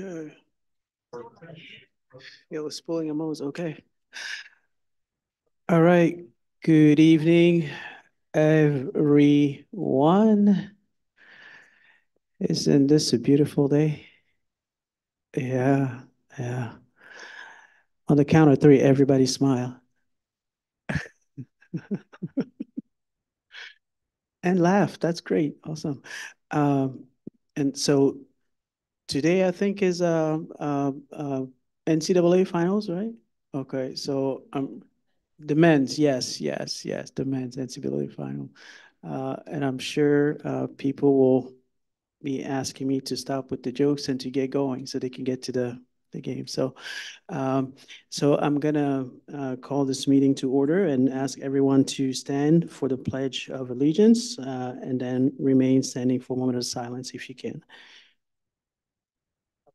Yeah. It was pulling a Mose, okay. All right, good evening, everyone. Isn't this a beautiful day? Yeah, yeah. On the count of three, everybody smile. and laugh. That's great. Awesome. Um, and so today I think is uh, uh, uh, NCAA finals, right? Okay, so um, the men's, yes, yes, yes, the men's NCAA final, uh, and I'm sure uh, people will be asking me to stop with the jokes and to get going so they can get to the the game. So, um, so I'm gonna uh, call this meeting to order and ask everyone to stand for the Pledge of Allegiance, uh, and then remain standing for a moment of silence if you can.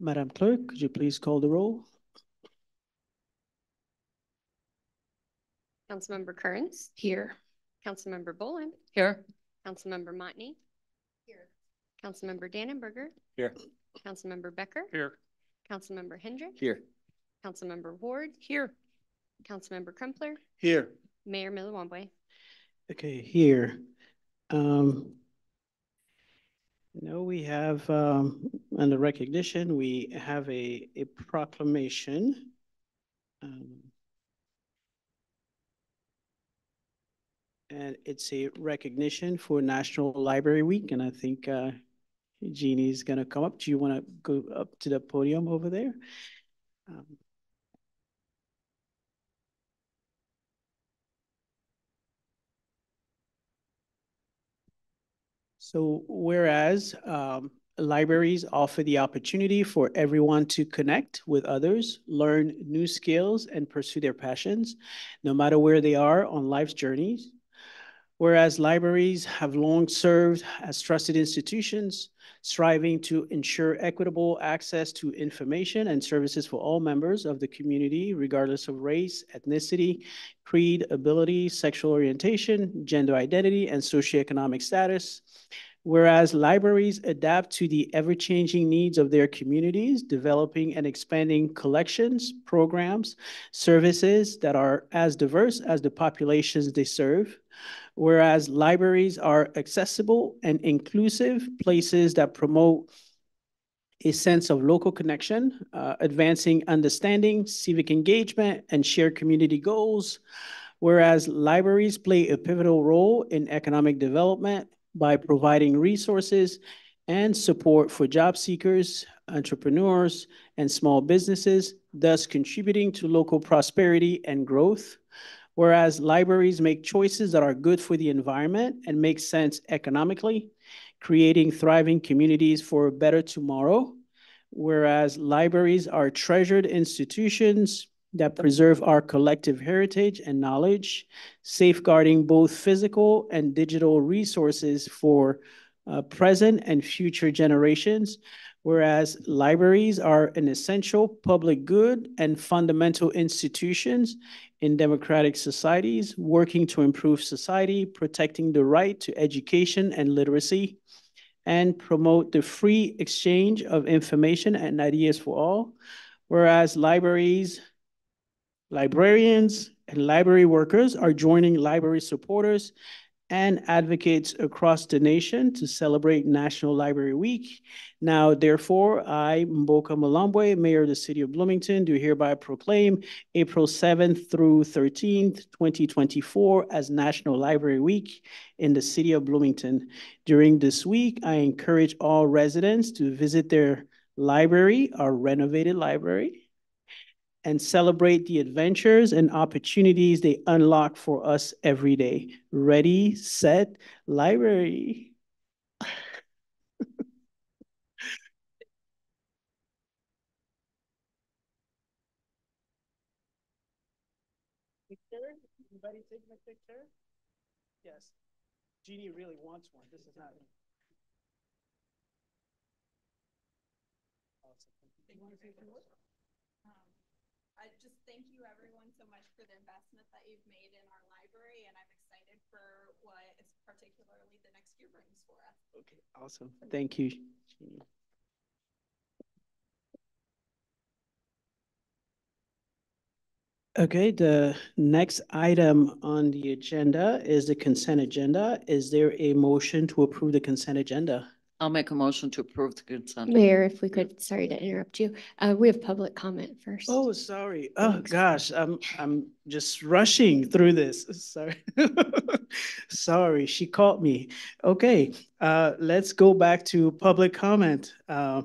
Madam Clerk, could you please call the roll? Councilmember Kearns, Here. Councilmember Boelen, Here. Councilmember Montney. Here. Councilmember Danenberger, Here. Councilmember Becker, Here. Councilmember Hendrick, Here. Councilmember Ward, Here. Councilmember Crumpler, Here. Mayor Mwilambwe. Okay, here. Um, no, we have, um, under recognition, we have a, a proclamation. Um, And it's a recognition for National Library Week, and I think, uh, Jeannie's gonna come up. Do you wanna go up to the podium over there? Um, So whereas um, libraries offer the opportunity for everyone to connect with others, learn new skills, and pursue their passions, no matter where they are on life's journeys. Whereas libraries have long served as trusted institutions, striving to ensure equitable access to information and services for all members of the community, regardless of race, ethnicity, creed, ability, sexual orientation, gender identity, and socioeconomic status. Whereas libraries adapt to the ever-changing needs of their communities, developing and expanding collections, programs, services that are as diverse as the populations they serve. Whereas libraries are accessible and inclusive places that promote a sense of local connection, uh, advancing understanding, civic engagement, and shared community goals. Whereas libraries play a pivotal role in economic development by providing resources and support for job seekers, entrepreneurs, and small businesses, thus contributing to local prosperity and growth. Whereas libraries make choices that are good for the environment and make sense economically, creating thriving communities for a better tomorrow. Whereas libraries are treasured institutions that preserve our collective heritage and knowledge, safeguarding both physical and digital resources for uh, present and future generations, whereas libraries are an essential public good and fundamental institutions in democratic societies, working to improve society, protecting the right to education and literacy, and promote the free exchange of information and ideas for all, whereas libraries Librarians and library workers are joining library supporters and advocates across the nation to celebrate National Library Week. Now, therefore, I, Mboka Mwilambwe, Mayor of the City of Bloomington, do hereby proclaim April 7th through 13th, 2024 as National Library Week in the City of Bloomington. During this week, I encourage all residents to visit their library, our renovated library, and celebrate the adventures and opportunities they unlock for us every day. Ready, set, library. picture? Anybody take a picture? Yes. Jeannie really wants one. This is not. You want to? I just thank you everyone so much for the investment that you've made in our library and I'm excited for what is particularly the next year brings for us. Okay, awesome. Thank you. Okay, the next item on the agenda is the consent agenda. Is there a motion to approve the consent agenda? I'll make a motion to approve the consent. Mayor, if we could, sorry to interrupt you. Uh, we have public comment first. Oh, sorry. Oh, Thanks. gosh, I'm, I'm just rushing through this. Sorry. Sorry, she caught me. Okay, uh, let's go back to public comment. Uh,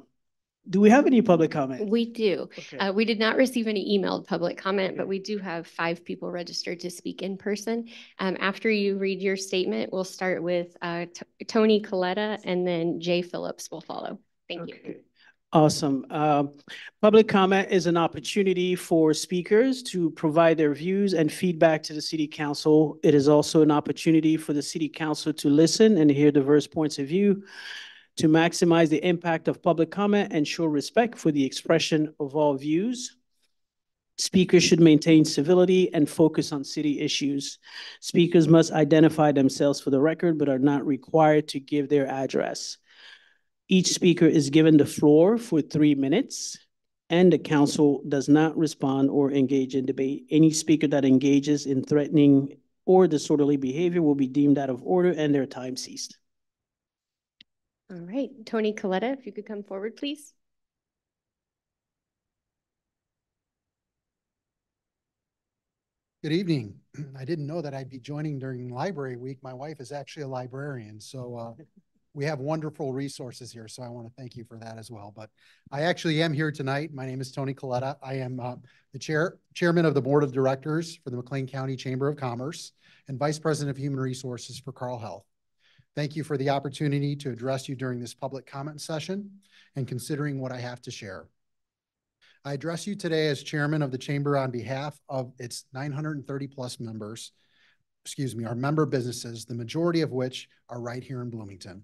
do we have any public comment? We do. Okay. Uh, we did not receive any emailed public comment, but we do have five people registered to speak in person. Um, after you read your statement, we'll start with, uh, Tony Coletta and then Jay Phillips will follow. Thank you. Awesome. Um, Public comment is an opportunity for speakers to provide their views and feedback to the city council. It is also an opportunity for the city council to listen and hear diverse points of view, to maximize the impact of public comment and show respect for the expression of all views. Speakers should maintain civility and focus on city issues. Speakers must identify themselves for the record, but are not required to give their address. Each speaker is given the floor for three minutes, and the council does not respond or engage in debate. Any speaker that engages in threatening or disorderly behavior will be deemed out of order and their time ceased. All right, Tony Coletta, if you could come forward, please. Good evening. I didn't know that I'd be joining during Library Week. My wife is actually a librarian, so uh, we have wonderful resources here, so I want to thank you for that as well. But I actually am here tonight. My name is Tony Coletta. I am uh, the chair, chairman of the Board of Directors for the McLean County Chamber of Commerce and Vice President of Human Resources for Carle Health. Thank you for the opportunity to address you during this public comment session and considering what I have to share. I address you today as chairman of the chamber on behalf of its 930 plus members, excuse me, our member businesses, the majority of which are right here in Bloomington.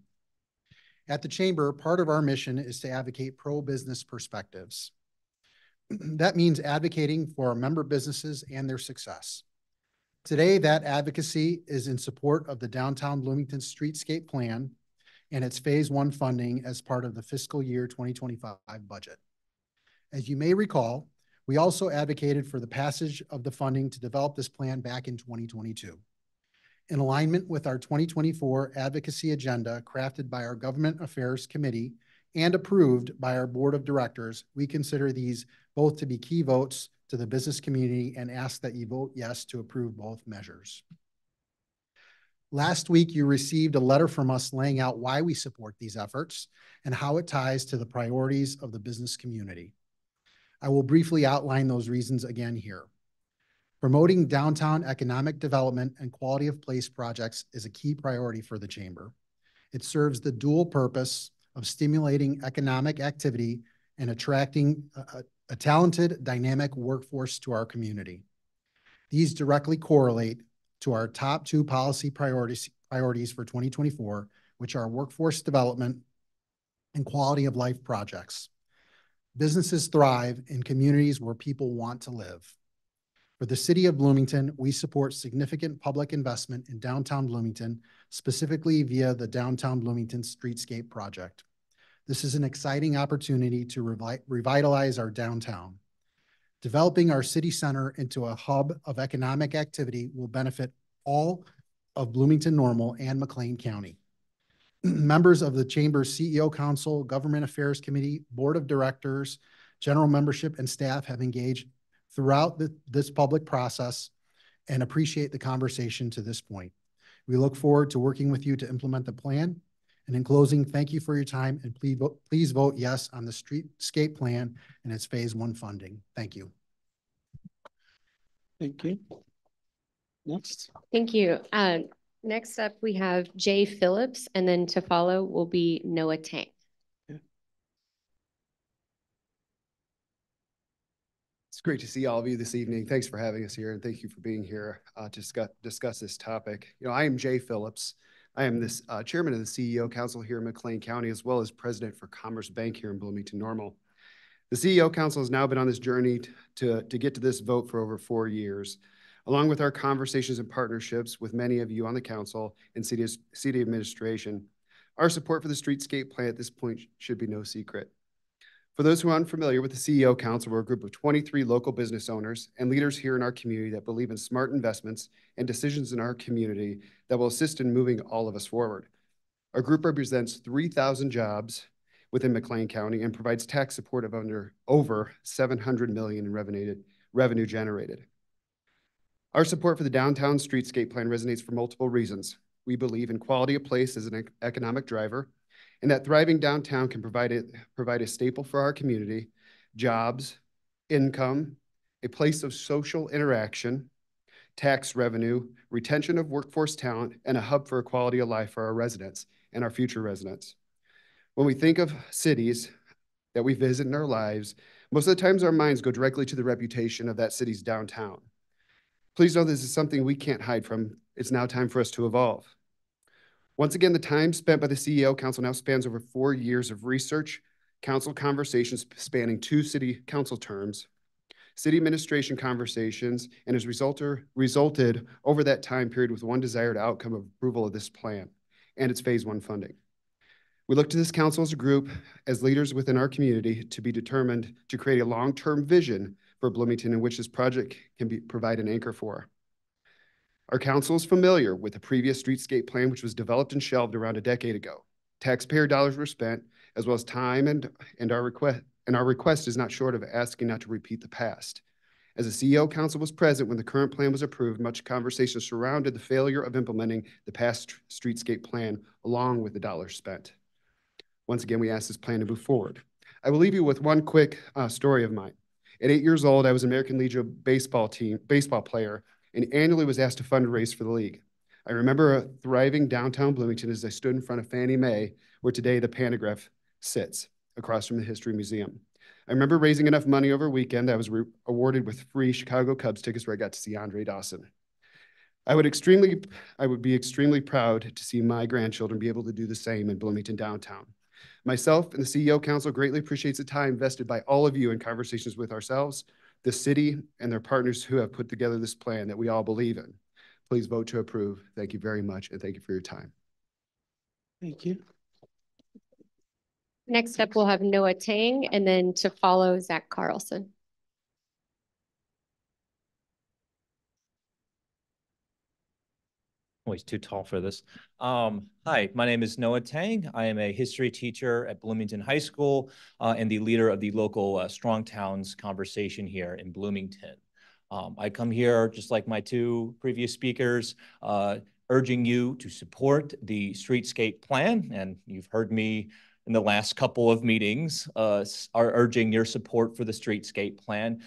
At the chamber, part of our mission is to advocate pro-business perspectives. That means advocating for our member businesses and their success. Today, that advocacy is in support of the Downtown Bloomington Streetscape Plan and its Phase One funding as part of the fiscal year 2025 budget. As you may recall, we also advocated for the passage of the funding to develop this plan back in 2022. In alignment with our 2024 advocacy agenda crafted by our Government Affairs Committee and approved by our Board of Directors, we consider these both to be key votes to the business community and ask that you vote yes to approve both measures. Last week, you received a letter from us laying out why we support these efforts and how it ties to the priorities of the business community. I will briefly outline those reasons again here. Promoting downtown economic development and quality of place projects is a key priority for the chamber. It serves the dual purpose of stimulating economic activity and attracting a, a- talented, dynamic workforce to our community. These directly correlate to our top two policy priorities, priorities for 2024, which are workforce development and quality of life projects. Businesses thrive in communities where people want to live. For the city of Bloomington, we support significant public investment in downtown Bloomington, specifically via the Downtown Bloomington Streetscape Project. This is an exciting opportunity to revi- revitalize our downtown. Developing our city center into a hub of economic activity will benefit all of Bloomington Normal and McLean County. Members of the Chamber's CEO Council, Government Affairs Committee, Board of Directors, general membership, and staff have engaged throughout the- this public process and appreciate the conversation to this point. We look forward to working with you to implement the plan. And in closing, thank you for your time and please vote, please vote yes on the streetscape plan and its phase one funding. Thank you. Thank you. Next. Thank you. Uh, next up, we have Jay Phillips, and then to follow will be Noah Tang. It's great to see all of you this evening. Thanks for having us here and thank you for being here uh, to discuss, discuss this topic. You know, I am Jay Phillips. I am the uh, chairman of the CEO Council here in McLean County, as well as president for Commerce Bank here in Bloomington Normal. The CEO Council has now been on this journey to, to get to this vote for over four years, along with our conversations and partnerships with many of you on the council and city, city administration. Our support for the streetscape plan at this point should be no secret. For those who are unfamiliar with the CEO Council, we're a group of 23 local business owners and leaders here in our community that believe in smart investments and decisions in our community that will assist in moving all of us forward. Our group represents 3,000 jobs within McLean County and provides tax support of under over 700 million in revenue, revenue generated. Our support for the downtown streetscape plan resonates for multiple reasons. We believe in quality of place as an economic driver, and that thriving downtown can provide, it, provide a staple for our community, jobs, income, a place of social interaction, tax revenue, retention of workforce talent, and a hub for a quality of life for our residents and our future residents. When we think of cities that we visit in our lives, most of the times our minds go directly to the reputation of that city's downtown. Please know this is something we can't hide from. It's now time for us to evolve. Once again, the time spent by the CEO Council now spans over four years of research, council conversations spanning two city council terms, city administration conversations, and has resulted, resulted over that time period with one desired outcome of approval of this plan and its phase one funding. We look to this council as a group, as leaders within our community, to be determined to create a long-term vision for Bloomington in which this project can be, provide an anchor for. Our council is familiar with the previous streetscape plan, which was developed and shelved around a decade ago. Taxpayer dollars were spent, as well as time, and, and, our, request, and our request is not short of asking not to repeat the past. As the CEO Council was present when the current plan was approved, much conversation surrounded the failure of implementing the past streetscape plan along with the dollars spent. Once again, we ask this plan to move forward. I will leave you with one quick uh, story of mine. At eight years old, I was an American Legion baseball team baseball player and annually was asked to fundraise for the league. I remember a thriving downtown Bloomington as I stood in front of Fannie Mae, where today the Pantograph sits, across from the History Museum. I remember raising enough money over a weekend I was awarded with free Chicago Cubs tickets where I got to see Andre Dawson. I would extremely, I would be extremely proud to see my grandchildren be able to do the same in Bloomington downtown. Myself and the CEO Council greatly appreciates the time invested by all of you in conversations with ourselves, the city and their partners who have put together this plan that we all believe in. Please vote to approve. Thank you very much, and thank you for your time. Thank you. Next up, we'll have Noah Tang, and then to follow Zach Carlson. Always too tall for this. Um, hi, my name is Noah Tang. I am a history teacher at Bloomington High School uh, and the leader of the local uh, Strong Towns conversation here in Bloomington. Um, I come here, just like my two previous speakers, uh, urging you to support the streetscape plan. And you've heard me in the last couple of meetings uh, are urging your support for the streetscape plan.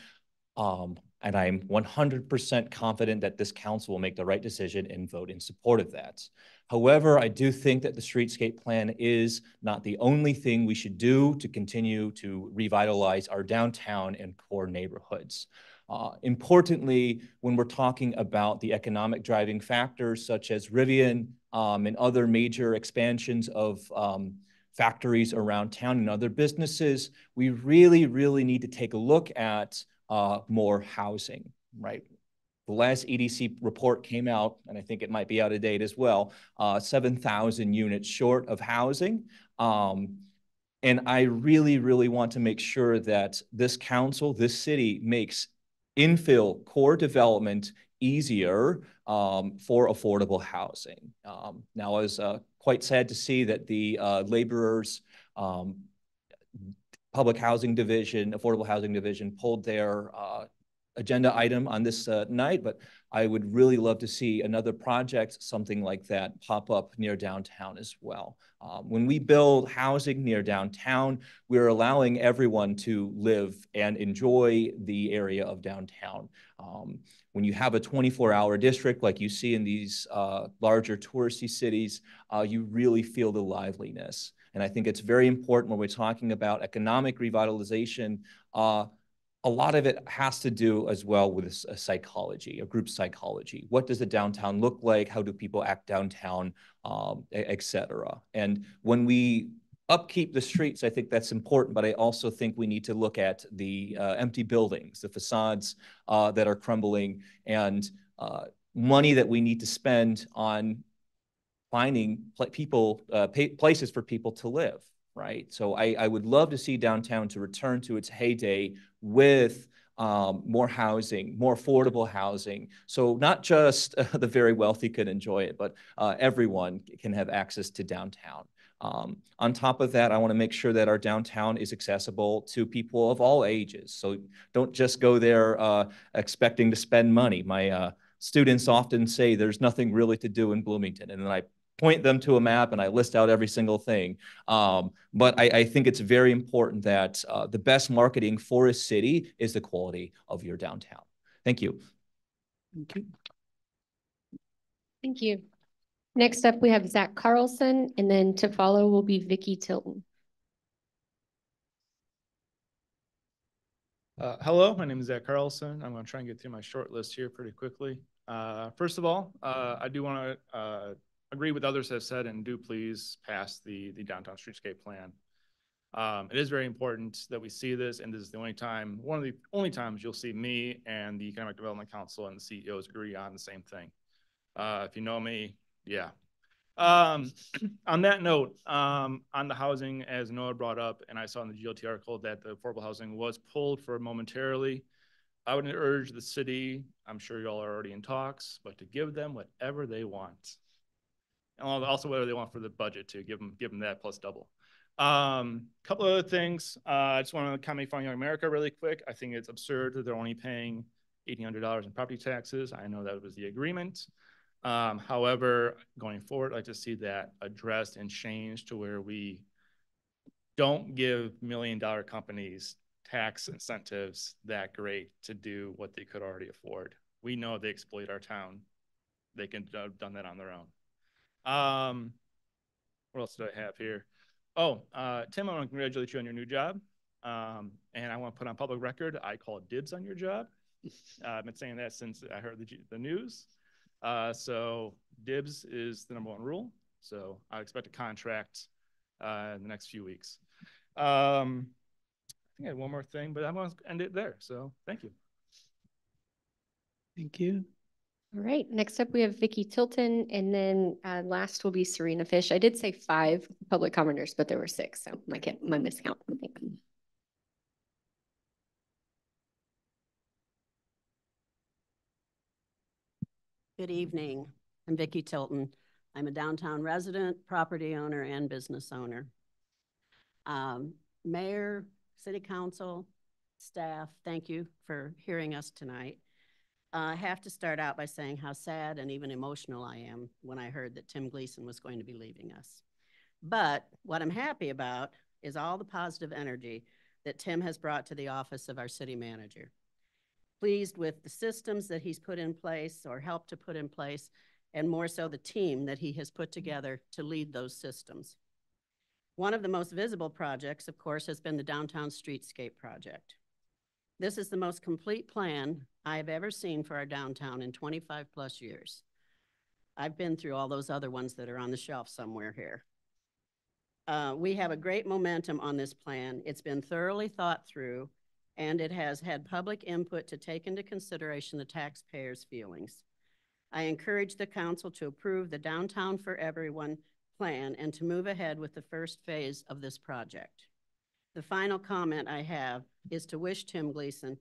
Um, and I'm 100% confident that this council will make the right decision and vote in support of that. However, I do think that the streetscape plan is not the only thing we should do to continue to revitalize our downtown and core neighborhoods. Uh, importantly, when we're talking about the economic driving factors such as Rivian um, and other major expansions of um, factories around town and other businesses, we really, really need to take a look at uh, more housing, right? The last EDC report came out, and I think it might be out of date as well, uh, 7,000 units short of housing. Um, and I really, really want to make sure that this council, this city makes infill core development easier um, for affordable housing. Um, now, I was uh, quite sad to see that the uh, laborers um, Public Housing Division, Affordable Housing Division pulled their uh, agenda item on this uh, night, but I would really love to see another project, something like that, pop up near downtown as well. Um, when we build housing near downtown, we're allowing everyone to live and enjoy the area of downtown. Um, when you have a 24-hour district like you see in these uh, larger touristy cities, uh, you really feel the liveliness. And I think it's very important when we're talking about economic revitalization uh, a lot of it has to do as well with psychology, a group psychology. What does the downtown look like? How do people act downtown, um, et cetera? And when we upkeep the streets, I think that's important, but I also think we need to look at the uh, empty buildings, the facades uh, that are crumbling, and uh, money that we need to spend on finding people, uh, places for people to live, right? So I, I would love to see downtown to return to its heyday with um, more housing, more affordable housing. So not just uh, the very wealthy can enjoy it, but uh, everyone can have access to downtown. Um, on top of that, I want to make sure that our downtown is accessible to people of all ages. So don't just go there uh, expecting to spend money. My uh, students often say there's nothing really to do in Bloomington, and then I point them to a map and I list out every single thing. Um, but I, I think it's very important that uh, the best marketing for a city is the quality of your downtown. Thank you. Thank you. Thank you. Next up, we have Zach Carlson, and then to follow will be Vicky Tilton. Uh, hello, my name is Zach Carlson. I'm going to try and get through my short list here pretty quickly. Uh, first of all, uh, I do want to uh, agree with others have said and do please pass the the downtown streetscape plan. Um, it is very important that we see this, and this is the only time, one of the only times you'll see me and the Economic Development Council and the CEOs agree on the same thing. Uh, if you know me, yeah. Um, on that note, um, on the housing, as Noah brought up, and I saw in the GLT article that the affordable housing was pulled for momentarily. I would urge the city, I'm sure y'all are already in talks, but to give them whatever they want. Also whatever they want for the budget to give them, give them that plus double. Um, couple other things. Uh, I just want to comment on Young America really quick. I think it's absurd that they're only paying eighteen hundred dollars in property taxes. I know that was the agreement. Um, however, going forward, I'd like to see that addressed and changed to where we don't give million dollar companies tax incentives that great to do what they could already afford. We know they exploit our town. They can have done that on their own. Um, what else do I have here? Oh, uh, Tim, I want to congratulate you on your new job. Um, and I want to put on public record, I call dibs on your job. Uh, I've been saying that since I heard the, the news. Uh, so dibs is the number one rule. So I expect a contract uh, in the next few weeks. Um, I think I had one more thing, but I'm going to end it there. So thank you. Thank you. All right, next up, we have Vicky Tilton, and then uh, last will be Serena Fish. I did say five public commenters, but there were six, so my, my miscount. Good evening. I'm Vicki Tilton. I'm a downtown resident, property owner, and business owner. Um, Mayor, City Council, staff, thank you for hearing us tonight. I have to start out by saying how sad and even emotional I am when I heard that Tim Gleason was going to be leaving us. But what I'm happy about is all the positive energy that Tim has brought to the office of our city manager pleased with the systems that he's put in place or helped to put in place, and more so the team that he has put together to lead those systems. One of the most visible projects, of course, has been the Downtown Streetscape Project. This is the most complete plan I have ever seen for our downtown in 25 plus years. I've been through all those other ones that are on the shelf somewhere here. Uh, we have a great momentum on this plan. It's been thoroughly thought through and it has had public input to take into consideration the taxpayers' feelings. I encourage the council to approve the Downtown for Everyone plan and to move ahead with the first phase of this project. The final comment I have is to wish Tim Gleason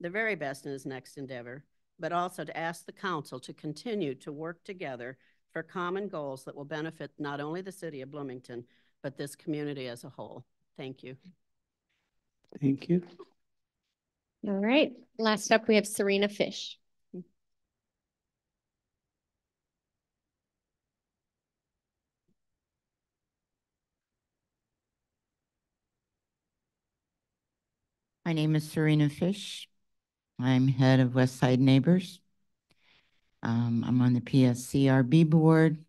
the very best in his next endeavor, but also to ask the council to continue to work together for common goals that will benefit not only the city of Bloomington, but this community as a whole. Thank you. Thank you. All right, last up, we have Serena Fish. My name is Serena Fish. I'm head of West Side Neighbors. Um, I'm on the PSCRB board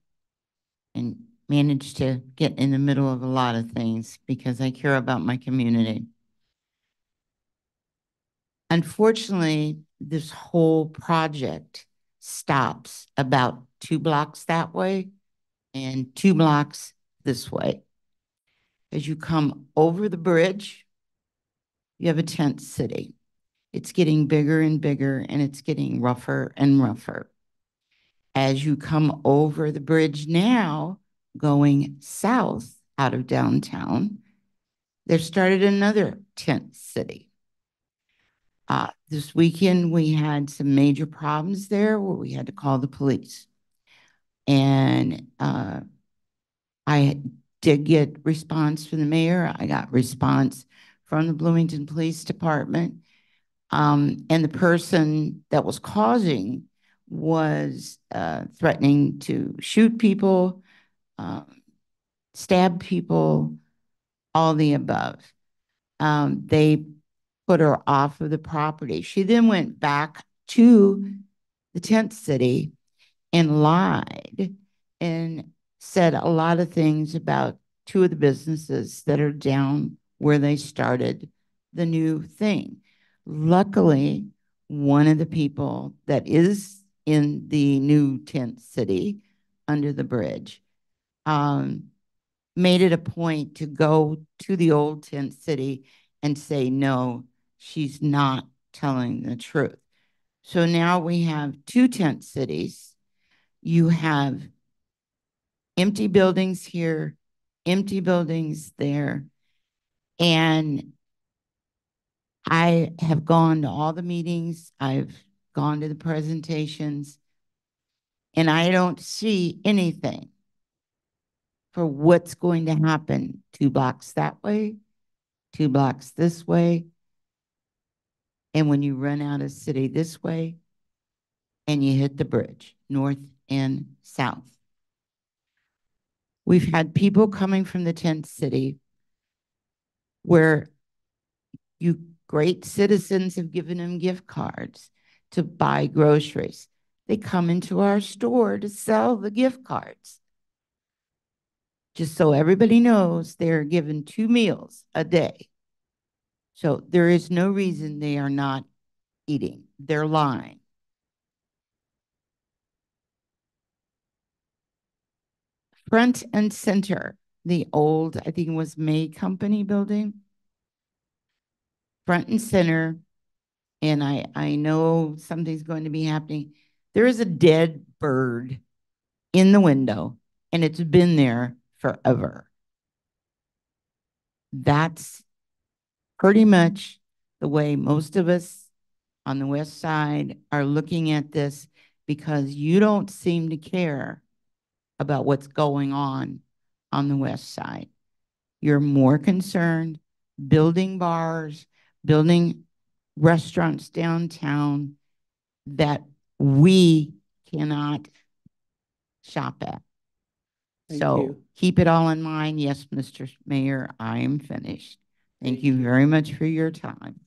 and managed to get in the middle of a lot of things because I care about my community. Unfortunately, this whole project stops about two blocks that way and two blocks this way. As you come over the bridge, you have a tent city. It's getting bigger and bigger and it's getting rougher and rougher. As you come over the bridge now, going south out of downtown, there started another tent city. Uh, this weekend, we had some major problems there where we had to call the police. And uh, I did get response from the mayor. I got response from the Bloomington Police Department. Um, and the person that was causing was uh, threatening to shoot people, um, stab people, all the above. Um, they put her off of the property. She then went back to the tent city and lied and said a lot of things about two of the businesses that are down where they started the new thing. Luckily, one of the people that is in the new tent city under the bridge um, made it a point to go to the old tent city and say, no, she's not telling the truth. So now we have two tent cities. You have empty buildings here, empty buildings there. And I have gone to all the meetings, I've gone to the presentations, and I don't see anything for what's going to happen two blocks that way, two blocks this way. And when you run out of city this way and you hit the bridge, north and south. We've had people coming from the tent city where you great citizens have given them gift cards to buy groceries. They come into our store to sell the gift cards just so everybody knows they're given two meals a day. So there is no reason they are not eating. They're lying. Front and center, the old, I think it was May Company building. Front and center, and I, I know something's going to be happening. There is a dead bird in the window, and it's been there forever. That's pretty much the way most of us on the west side are looking at this because you don't seem to care about what's going on on the west side. You're more concerned building bars, building restaurants downtown that we cannot shop at. Thank So you. keep it all in mind. Yes, Mr. Mayor, I am finished. Thank you very much for your time.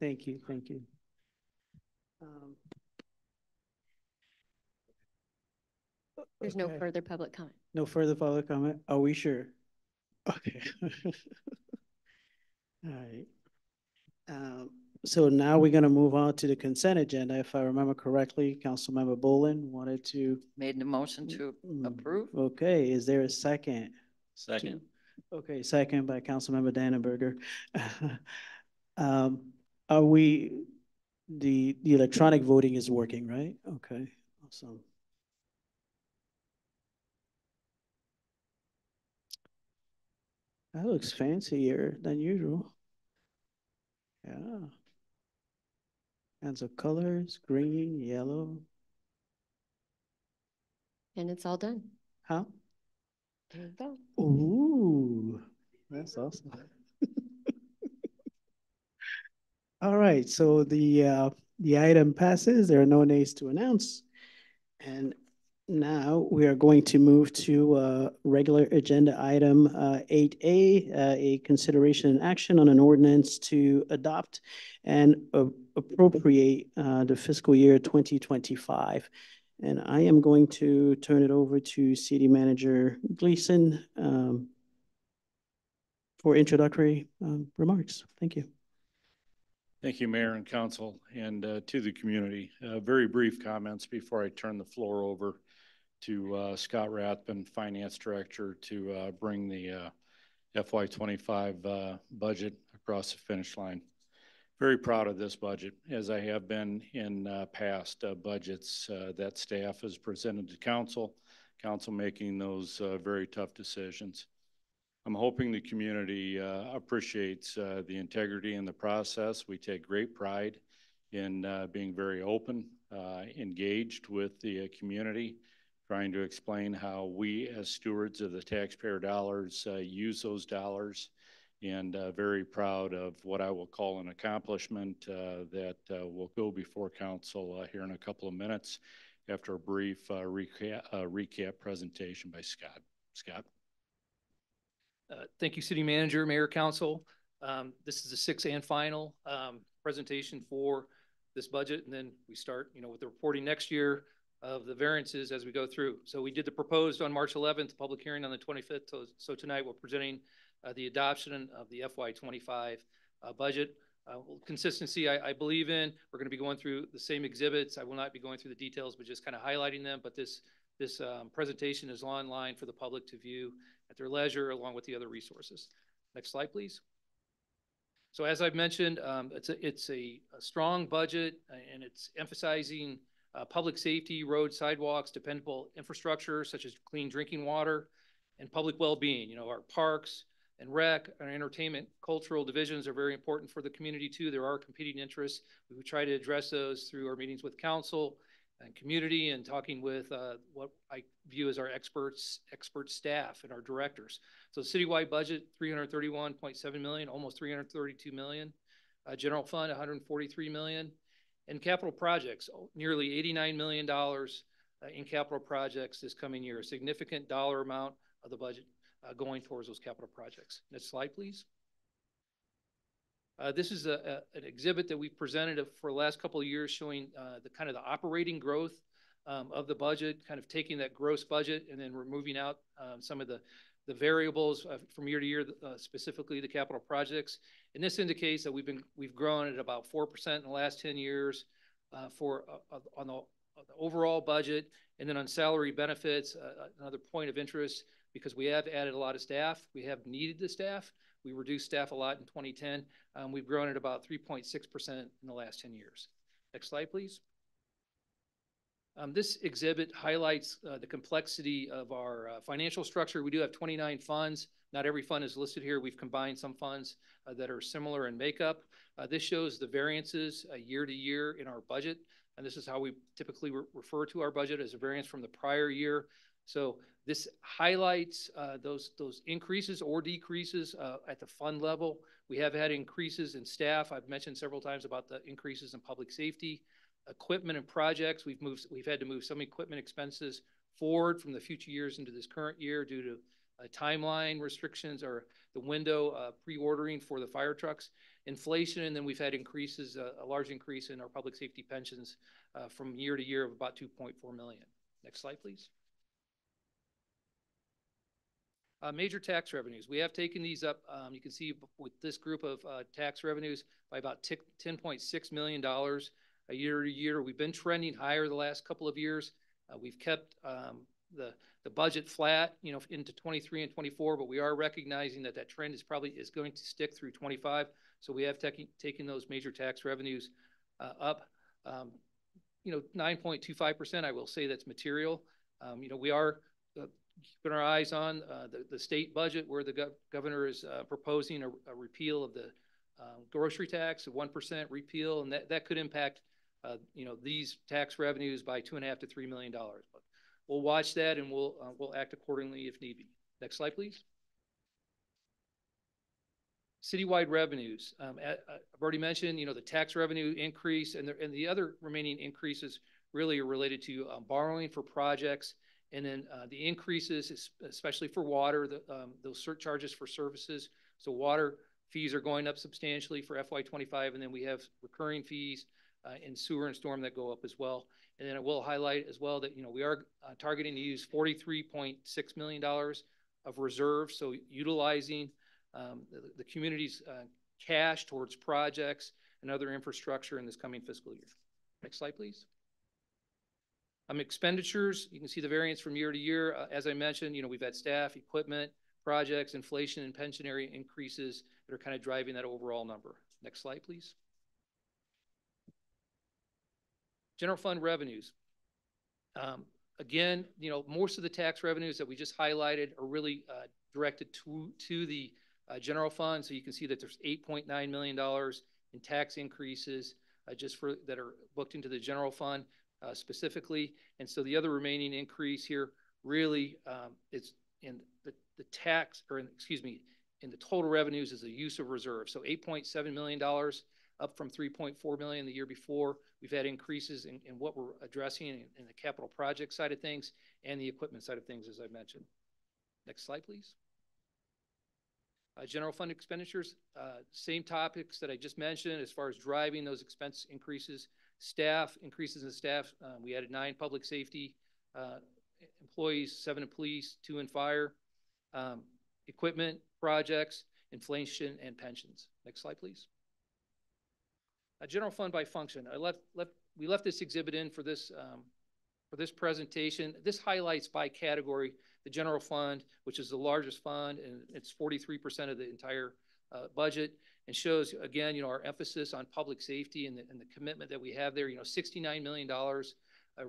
Thank you, thank you. Um, There's no further public comment. No further public comment? Are we sure? Okay. All right. Um, So now we're going to move on to the consent agenda. If I remember correctly, Councilmember Boelen wanted to. Made the motion to Mm, approve? Okay, is there a second? Second. Okay, second by Councilmember Danenberger. Um, Are we, the, the electronic voting is working, right? Okay, awesome. That looks fancier than usual. Yeah. Hands of colors, green, yellow, And it's all done. huh? There you go. Ooh, that's awesome. All right, so the, uh, the item passes. There are no nays to announce. And now we are going to move to, uh, regular agenda item, uh, eight A, uh, a consideration and action on an ordinance to adopt and appropriate, uh, the fiscal year twenty twenty-five. And I am going to turn it over to City Manager Gleason um, for introductory um, remarks. Thank you. Thank you, Mayor and Council, and uh, to the community. Uh, Very brief comments before I turn the floor over to uh, Scott Rathbun, Finance Director, to uh, bring the uh, FY twenty-five uh, budget across the finish line. Very proud of this budget, as I have been in uh, past budgets that staff has presented to council, council making those very tough decisions. I'm hoping the community appreciates the integrity in the process. We take great pride in uh, being very open, uh, engaged with the uh, community, trying to explain how we, as stewards of the taxpayer dollars, uh, use those dollars, and uh, very proud of what I will call an accomplishment uh, that uh, will go before council uh, here in a couple of minutes after a brief uh, recap, presentation by Scott. Scott. Thank you, City Manager, Mayor, Council. Um, This is the sixth and final um, presentation for this budget, and then we start, you know, with the reporting next year of the variances as we go through. So we did the proposed on March 11th, public hearing on the 25th. So- So tonight, we're presenting uh, the adoption of the FY '25 uh, budget. Uh, Consistency, I I believe in. We're going to be going through the same exhibits. I will not be going through the details, but just kind of highlighting them. But this, this um, presentation is online for the public to view at their leisure, along with the other resources. Next slide, please. So as I've mentioned, um, it's a, it's a, a strong budget uh, and it's emphasizing uh, public safety, road, sidewalks, dependable infrastructure such as clean drinking water and public well-being. You know, our parks and rec, our entertainment, cultural divisions are very important for the community too. There are competing interests. We try to address those through our meetings with council and community and talking with uh, what I view as our experts, expert staff and our directors. So citywide budget, 331.7 million, almost 332 million. Uh, general fund, 143 million. And capital projects, oh, nearly 89 million dollars uh, in capital projects this coming year, a significant dollar amount of the budget uh, going towards those capital projects. Next slide, please. Uh, this is a, a, an exhibit that we've presented for the last couple of years showing uh, the kind of the operating growth um, of the budget, kind of taking that gross budget and then removing out um, some of the, the variables uh, from year to year, uh, specifically the capital projects. And this indicates that we've been we've grown at about four percent in the last ten years uh, for uh, on the, the, overall budget, and then on salary benefits, another point of interest because we have added a lot of staff. We have needed the staff. We reduced staff a lot in 2010. Um, we've grown at about 3.6% in the last 10 years. Next slide, please. Um, this exhibit highlights uh, the complexity of our uh, financial structure. We do have 29 funds. Not every fund is listed here. We've combined some funds uh, that are similar in makeup. Uh, this shows the variances uh, year to year in our budget. And this is how we typically re refer to our budget as a variance from the prior year. So this highlights uh, those, those increases or decreases at the fund level. We have had increases in staff. I've mentioned several times about the increases in public safety, equipment and projects. We've moved, we've had to move some equipment expenses forward from the future years into this current year due to uh, timeline restrictions or the window uh, pre-ordering for the fire trucks, inflation, and then we've had increases, uh, a large increase in our public safety pensions uh, from year to year of about 2.4 million. Next slide, please. Uh, major tax revenues. We have taken these up. Um, you can see with this group of uh, tax revenues by about $10.6 million year to year. We've been trending higher the last couple of years. Uh, we've kept um, the, budget flat, you know, into 23 and 24, but we are recognizing that that trend is probably is going to stick through 25. So we have taken those major tax revenues uh, up. Um, you know, 9.25%, I will say that's material. Um, you know, we are uh, keeping our eyes on the, state budget where the gov is proposing a, repeal of the grocery tax, a 1% repeal, and that could impact, uh, you know, these tax revenues by two and a half to $3 million. But we'll watch that and we'll, uh, we'll act accordingly if need be. Next slide, please. Citywide revenues. Um, at, I've already mentioned, you know, the tax revenue increase and the, and the other remaining increases really are related to um, borrowing for projects and then uh, the increases, especially for water, the, um, those surcharges for services. So water fees are going up substantially for FY25, and then we have recurring fees uh, in sewer and storm that go up as well. And then I will highlight as well that you know we are uh, targeting to use $43.6 million of reserves, so utilizing um, the, the, community's uh, cash towards projects and other infrastructure in this coming fiscal year. Next slide, please. Um, expenditures, you can see the variance from year to year. Uh, as I mentioned, you know, we've had staff, equipment, projects, inflation, and pensionary increases that are kind of driving that overall number. Next slide, please. General fund revenues. Um, again, you know, most of the tax revenues that we just highlighted are really uh, directed to, to the uh, general fund. So you can see that there's $8.9 million in tax increases uh, just for that are booked into the general fund uh, specifically. And so the other remaining increase here really um, is in the, the tax, or in, excuse me, in the total revenues is the use of reserves. So $8.7 million up from 3.4 million the year before. We've had increases in, in what we're addressing in, in, the capital project side of things and the equipment side of things, as I mentioned. Next slide, please. Uh, general fund expenditures, uh, same topics that I just mentioned as far as driving those expense increases. Staff, increases in staff. Um, we added nine public safety uh, employees, seven in police, two in fire. Um, equipment, projects, inflation, and pensions. Next slide, please. General fund by function. I left, left, we left this exhibit in for this, um, for this presentation. This highlights by category the general fund, which is the largest fund, and it's 43% of the entire uh, budget, and shows, again, you know, our emphasis on public safety and the, and the commitment that we have there. You know, $69 million uh,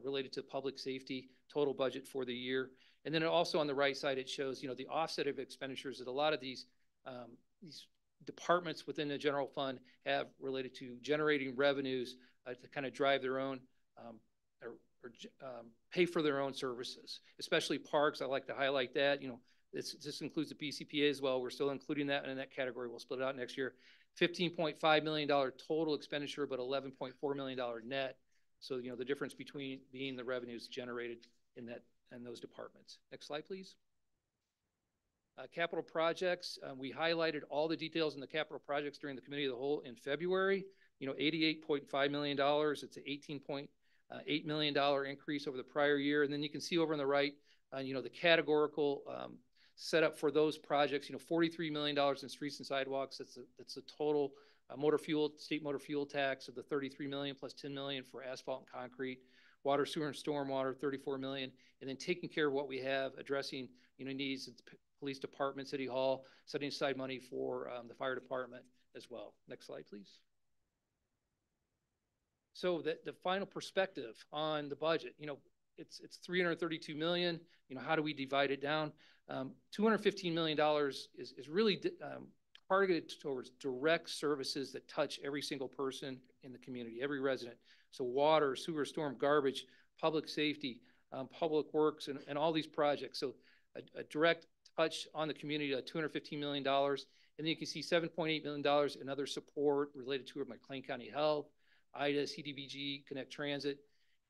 related to public safety total budget for the year. And then also on the right side, it shows, you know, the offset of expenditures that a lot of these, um, these departments within the general fund have related to generating revenues uh, to kind of drive their own um, or, or um, pay for their own services, especially parks. I like to highlight that. You know, this, this includes the BCPA as well. We're still including that in that category. We'll split it out next year. $15.5 million total expenditure, but $11.4 million net. So, you know, the difference between being the revenues generated in that in those departments. Next slide, please. Uh, capital projects, uh, we highlighted all the details in the capital projects during the committee of the whole in February. You know, $88.5 million. It's an $18.8 uh, million increase over the prior year. And then you can see over on the right, uh, you know, the categorical um, setup for those projects, you know, $43 million in streets and sidewalks. That's a, that's a total uh, motor fuel, state motor fuel tax of the 33 million plus 10 million for asphalt and concrete water, sewer, and stormwater, 34 million, and then taking care of what we have, addressing you know needs police department, city hall, setting aside money for um, the fire department as well. Next slide, please. So the, the final perspective on the budget, you know, it's it's 332 million. You know, how do we divide it down? Um, 215 million dollars is is really um, targeted towards direct services that touch every single person in the community, every resident. So water, sewer, storm, garbage, public safety, um, public works, and, and all these projects. So a, a direct touch on the community at $215 million. And then you can see $7.8 million in other support related to McLean County Health, IDA, CDBG, Connect Transit.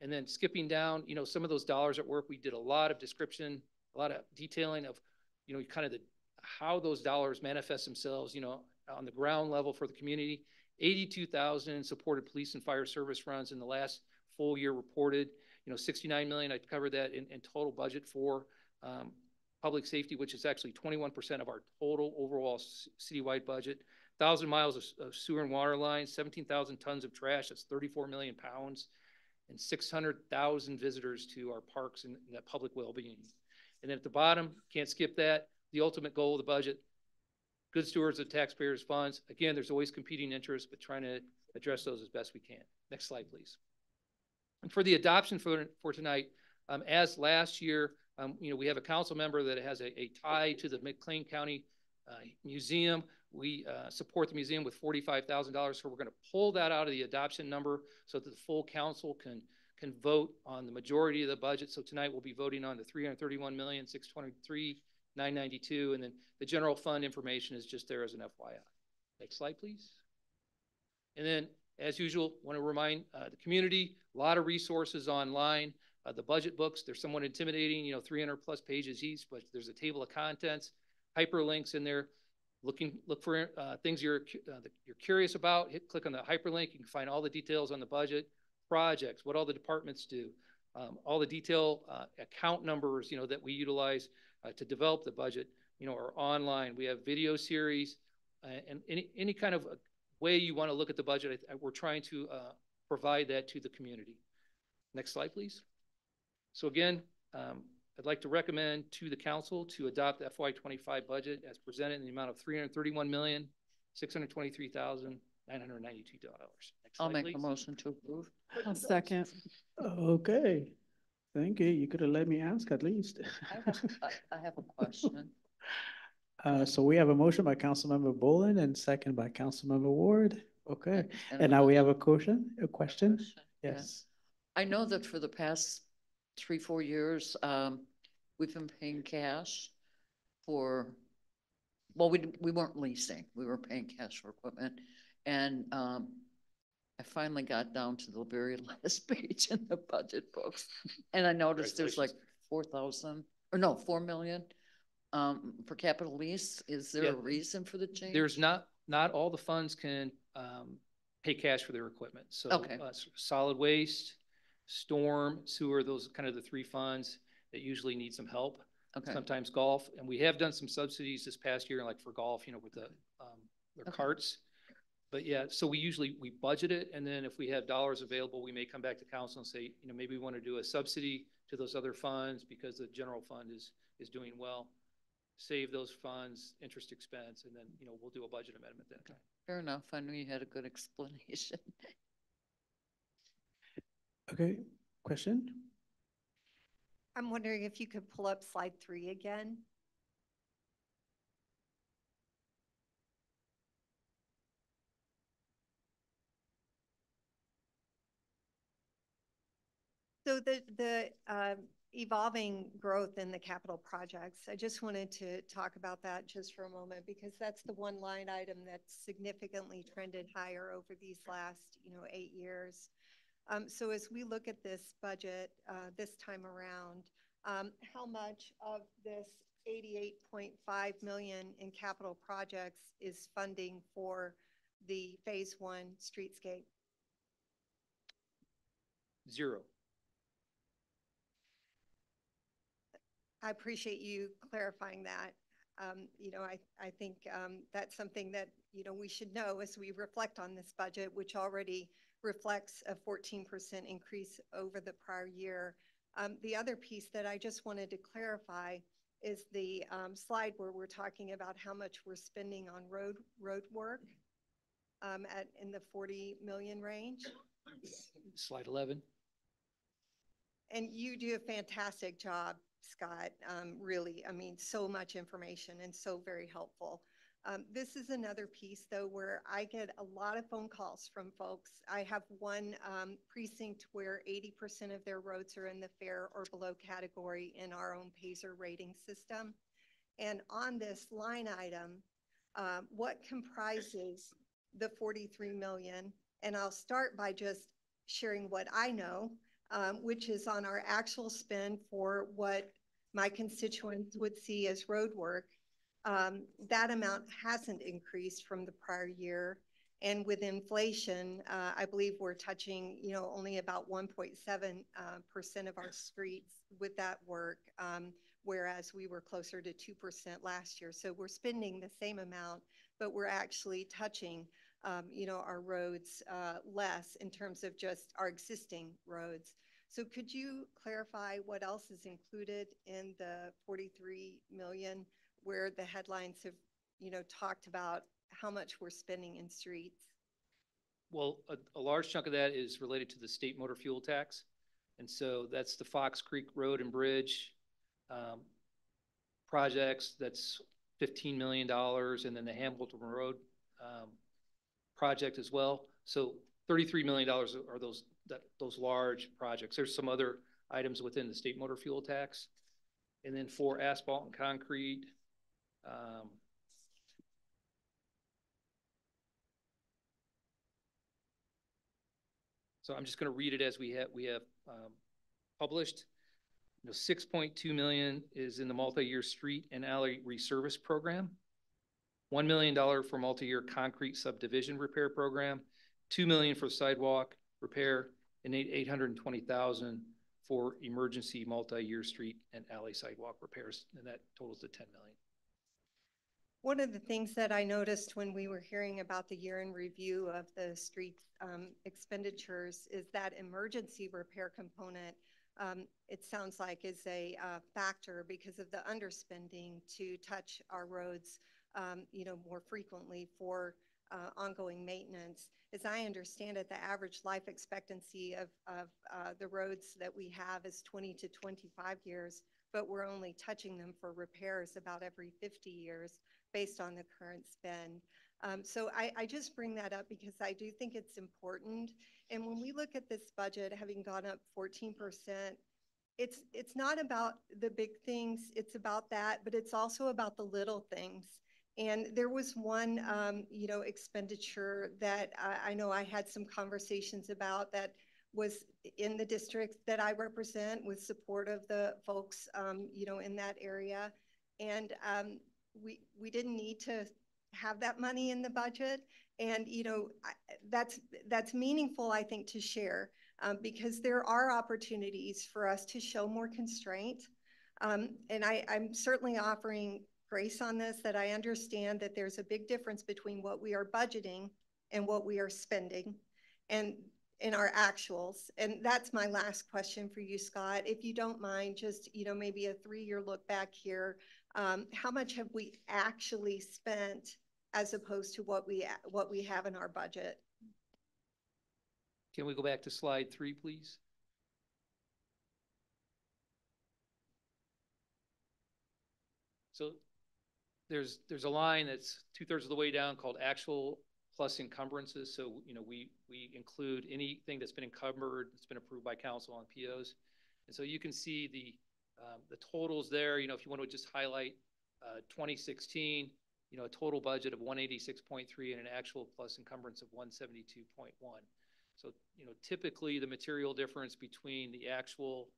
And then skipping down, you know, some of those dollars at work, we did a lot of description, a lot of detailing of, you know, kind of the how those dollars manifest themselves, you know, on the ground level for the community. 82,000 supported police and fire service runs in the last full year reported. You know, 69 million, I covered that in, in total budget for um, public safety, which is actually 21% of our total overall citywide budget. 1,000 miles of, of, sewer and water lines, 17,000 tons of trash, that's 34 million pounds, and 600,000 visitors to our parks and, and that public well-being. And then at the bottom, can't skip that, the ultimate goal of the budget, good stewards of taxpayers' funds. Again, there's always competing interests, but trying to address those as best we can. Next slide, please. And for the adoption for, for tonight, um, as last year, um, you know, we have a council member that has a, a tie to the McLean County uh, Museum. We uh, support the museum with $45,000, so we're going to pull that out of the adoption number so that the full council can can vote on the majority of the budget. So tonight we'll be voting on the 331,623 992, and then the general fund information is just there as an FYI. Next slide, please. And then, as usual, want to remind uh, the community, a lot of resources online. Uh, the budget books, they're somewhat intimidating, you know, 300 plus pages each, but there's a table of contents, hyperlinks in there. Looking, look for uh, things you're uh, you're curious about. Hit click on the hyperlink. You can find all the details on the budget, projects, what all the departments do, um, all the detail uh, account numbers, you know, that we utilize uh, to develop the budget, you know, are online. We have video series uh, and any, any kind of way you want to look at the budget, I- I- we're trying to provide that to the community. Next slide, please. So again, um, I'd like to recommend to the council to adopt the FY twenty-five budget as presented in the amount of three hundred thirty-one million, six hundred twenty-three thousand, nine hundred ninety-two dollars. I'll make a motion to approve. I'll second. Okay, thank you. You could have let me ask at least. I have, I- I have a question. Uh, so we have a motion by Councilmember Boelen and second by Councilmember Ward. Okay, And and now we have a question, a question? Yeah. Yes. I know that for the past three, four years, um, we've been paying cash for, well, we, we weren't leasing, we were paying cash for equipment. And, um, I finally got down to the very last page in the budget books. And I noticed there's like four thousand, or no, four million, um, for capital lease. Is there Yeah. a reason for the change? There's not, not all the funds can um, pay cash for their equipment. So Okay. uh, s- solid waste, storm, sewer, those kind of the three funds that usually need some help. Okay. Sometimes golf, and we have done some subsidies this past year, like for golf, you know, with the, um, their Okay. carts. But yeah, so we usually, we budget it, and then if we have dollars available, we may come back to council and say, you know, maybe we want to do a subsidy to those other funds because the general fund is, is doing well. Save those funds, interest expense, and then, you know, we'll do a budget amendment then. Okay. Fair enough. I knew you had a good explanation. Okay, question? I'm wondering if you could pull up slide three again. So the, the um, evolving growth in the capital projects, I just wanted to talk about that just for a moment because that's the one line item that's significantly trended higher over these last, you know, eight years. Um, so as we look at this budget, uh, this time around, um, how much of this eighty-eight point five million in capital projects is funding for the phase one streetscape? Zero. I appreciate you clarifying that. Um, you know, I, I think, um, that's something that, you know, we should know as we reflect on this budget, which already reflects a fourteen percent increase over the prior year. Um, the other piece that I just wanted to clarify is the, um, slide where we're talking about how much we're spending on road, road work, um, at, in the forty million range. Slide eleven. And you do a fantastic job, Scott. Um, really, I mean, so much information and so very helpful. Um, this is another piece though where I get a lot of phone calls from folks. I have one um, precinct where 80% of their roads are in the fair or below category in our own PASER rating system. And on this line item, um, what comprises the 43 million? And I'll start by just sharing what I know, um, which is on our actual spend for what my constituents would see as road work. Um, that amount hasn't increased from the prior year. And with inflation, uh, I believe we're touching, you know, only about 1.7 uh, percent of our streets with that work, um, whereas we were closer to 2% last year. So we're spending the same amount, but we're actually touching, um, you know, our roads uh, less in terms of just our existing roads. So could you clarify what else is included in the 43 million where the headlines have, you know, talked about how much we're spending in streets? Well, a, a large chunk of that is related to the state motor fuel tax. And so that's the Fox Creek Road and Bridge um, projects, that's fifteen million dollars, and then the Hamilton Road um, project as well. So thirty-three million dollars are those, that, those large projects. There's some other items within the state motor fuel tax. And then for asphalt and concrete, um, So I'm just going to read it as we have, we have um, published. You know, 6.2 million is in the multi-year street and alley resurface program. $1 million for multi-year concrete subdivision repair program, 2 million for sidewalk repair, and eight- 820,000 for emergency multi-year street and alley sidewalk repairs, and that totals to 10 million. One of the things that I noticed when we were hearing about the year in review of the street um, expenditures is that emergency repair component, um, it sounds like is a uh, factor because of the underspending to touch our roads, um, you know, more frequently for uh, ongoing maintenance. As I understand it, the average life expectancy of, of uh, the roads that we have is 20 to 25 years, but we're only touching them for repairs about every 50 years based on the current spend. Um, so I, I just bring that up because I do think it's important. And when we look at this budget having gone up 14%, it's it's not about the big things. It's about that, but it's also about the little things. And there was one, um, you know, expenditure that I, I know I had some conversations about that was in the district that I represent with support of the folks, um, you know, in that area. And um, we, we didn't need to have that money in the budget. And, you know, that's, that's meaningful, I think, to share um, because there are opportunities for us to show more constraint. Um, and I, I'm certainly offering grace on this that I understand that there's a big difference between what we are budgeting and what we are spending and in our actuals. And that's my last question for you, Scott. If you don't mind, just, you know, maybe a three-year look back here um, how much have we actually spent as opposed to what we what we have in our budget? Can we go back to slide three, please? So there's there's a line that's two thirds of the way down called actual plus encumbrances. So you know we we include anything that's been encumbered that's been approved by council on POs, and so you can see the um, the totals there, you know, if you want to just highlight uh, 2016, you know, a total budget of 186.3 and an actual plus encumbrance of 172.1. So, you know, typically the material difference between the actual,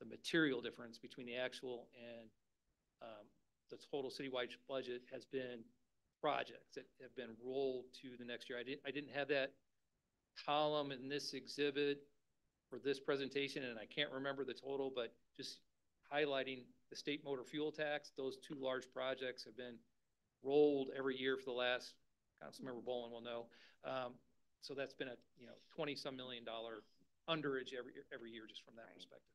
the material difference between the actual and um, the total citywide budget has been projects that have been rolled to the next year. I didn't, I didn't have that column in this exhibit for this presentation, and I can't remember the total, but just highlighting the state motor fuel tax. Those two large projects have been rolled every year for the last, Councilmember Boelen will know. Um, so that's been a, you know, 20 some million dollar underage every, every year just from that right. perspective.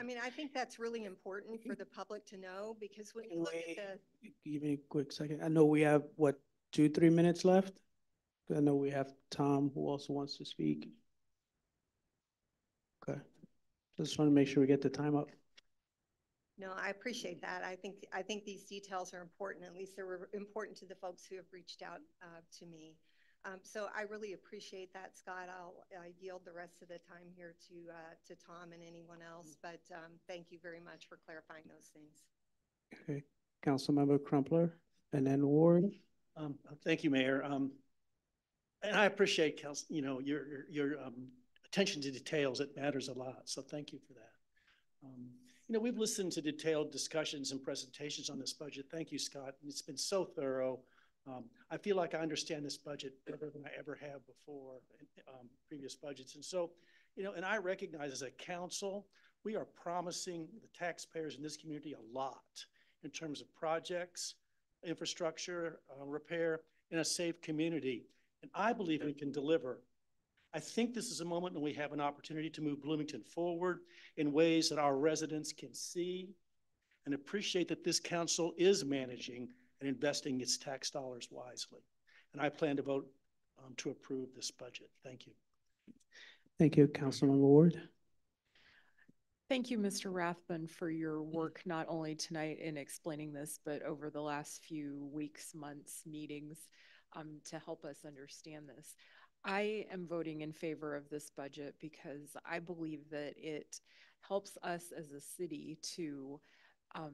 I mean, I think that's really important for the public to know because when you look Wait, at the. Give me a quick second. I know we have, what, two, three minutes left? I know we have Tom who also wants to speak. Okay. Just want to make sure we get the time up. No, I appreciate that. I think I think these details are important. At least they were important to the folks who have reached out uh, to me. Um, so I really appreciate that, Scott. I'll uh, yield the rest of the time here to uh, to Tom and anyone else. But um, thank you very much for clarifying those things. Okay, Councilmember Crumpler and then Ward. Um, thank you, Mayor. Um, and I appreciate, you know, your your, your um, attention to details. It matters a lot. So thank you for that. Um, you know, we've listened to detailed discussions and presentations on this budget. Thank you, Scott. It's been so thorough. Um, I feel like I understand this budget better than I ever have before in um, previous budgets. And so, you know, and I recognize as a council, we are promising the taxpayers in this community a lot in terms of projects, infrastructure, uh, repair, and a safe community. And I believe we can deliver I think this is a moment when we have an opportunity to move Bloomington forward in ways that our residents can see and appreciate that this council is managing and investing its tax dollars wisely. And I plan to vote um, to approve this budget. Thank you. Thank you, Councilman Ward. Thank you, Mr. Rathbun, for your work not only tonight in explaining this, but over the last few weeks, months, meetings um, to help us understand this. I am voting in favor of this budget because I believe that it helps us as a city to, um,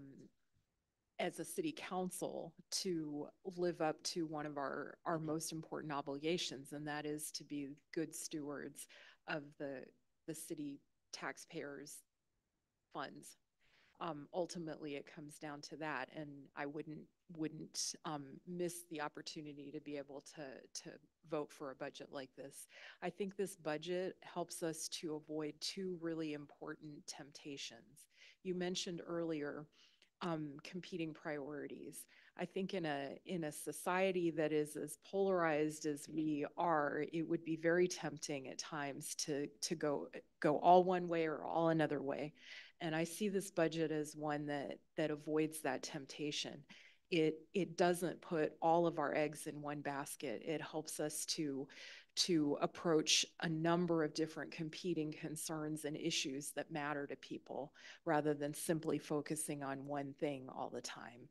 as a city council, to live up to one of our, our most important obligations, and that is to be good stewards of the, the city taxpayers' funds um, ultimately it comes down to that and i wouldn't wouldn't um, miss the opportunity to be able to to vote for a budget like this. I think this budget helps us to avoid two really important temptations. You mentioned earlier um, competing priorities. I think in a in a society that is as polarized as we are, it would be very tempting at times to to go go all one way or all another way. And I see this budget as one that that avoids that temptation. It it doesn't put all of our eggs in one basket. It helps us to to approach a number of different competing concerns and issues that matter to people rather than simply focusing on one thing all the time.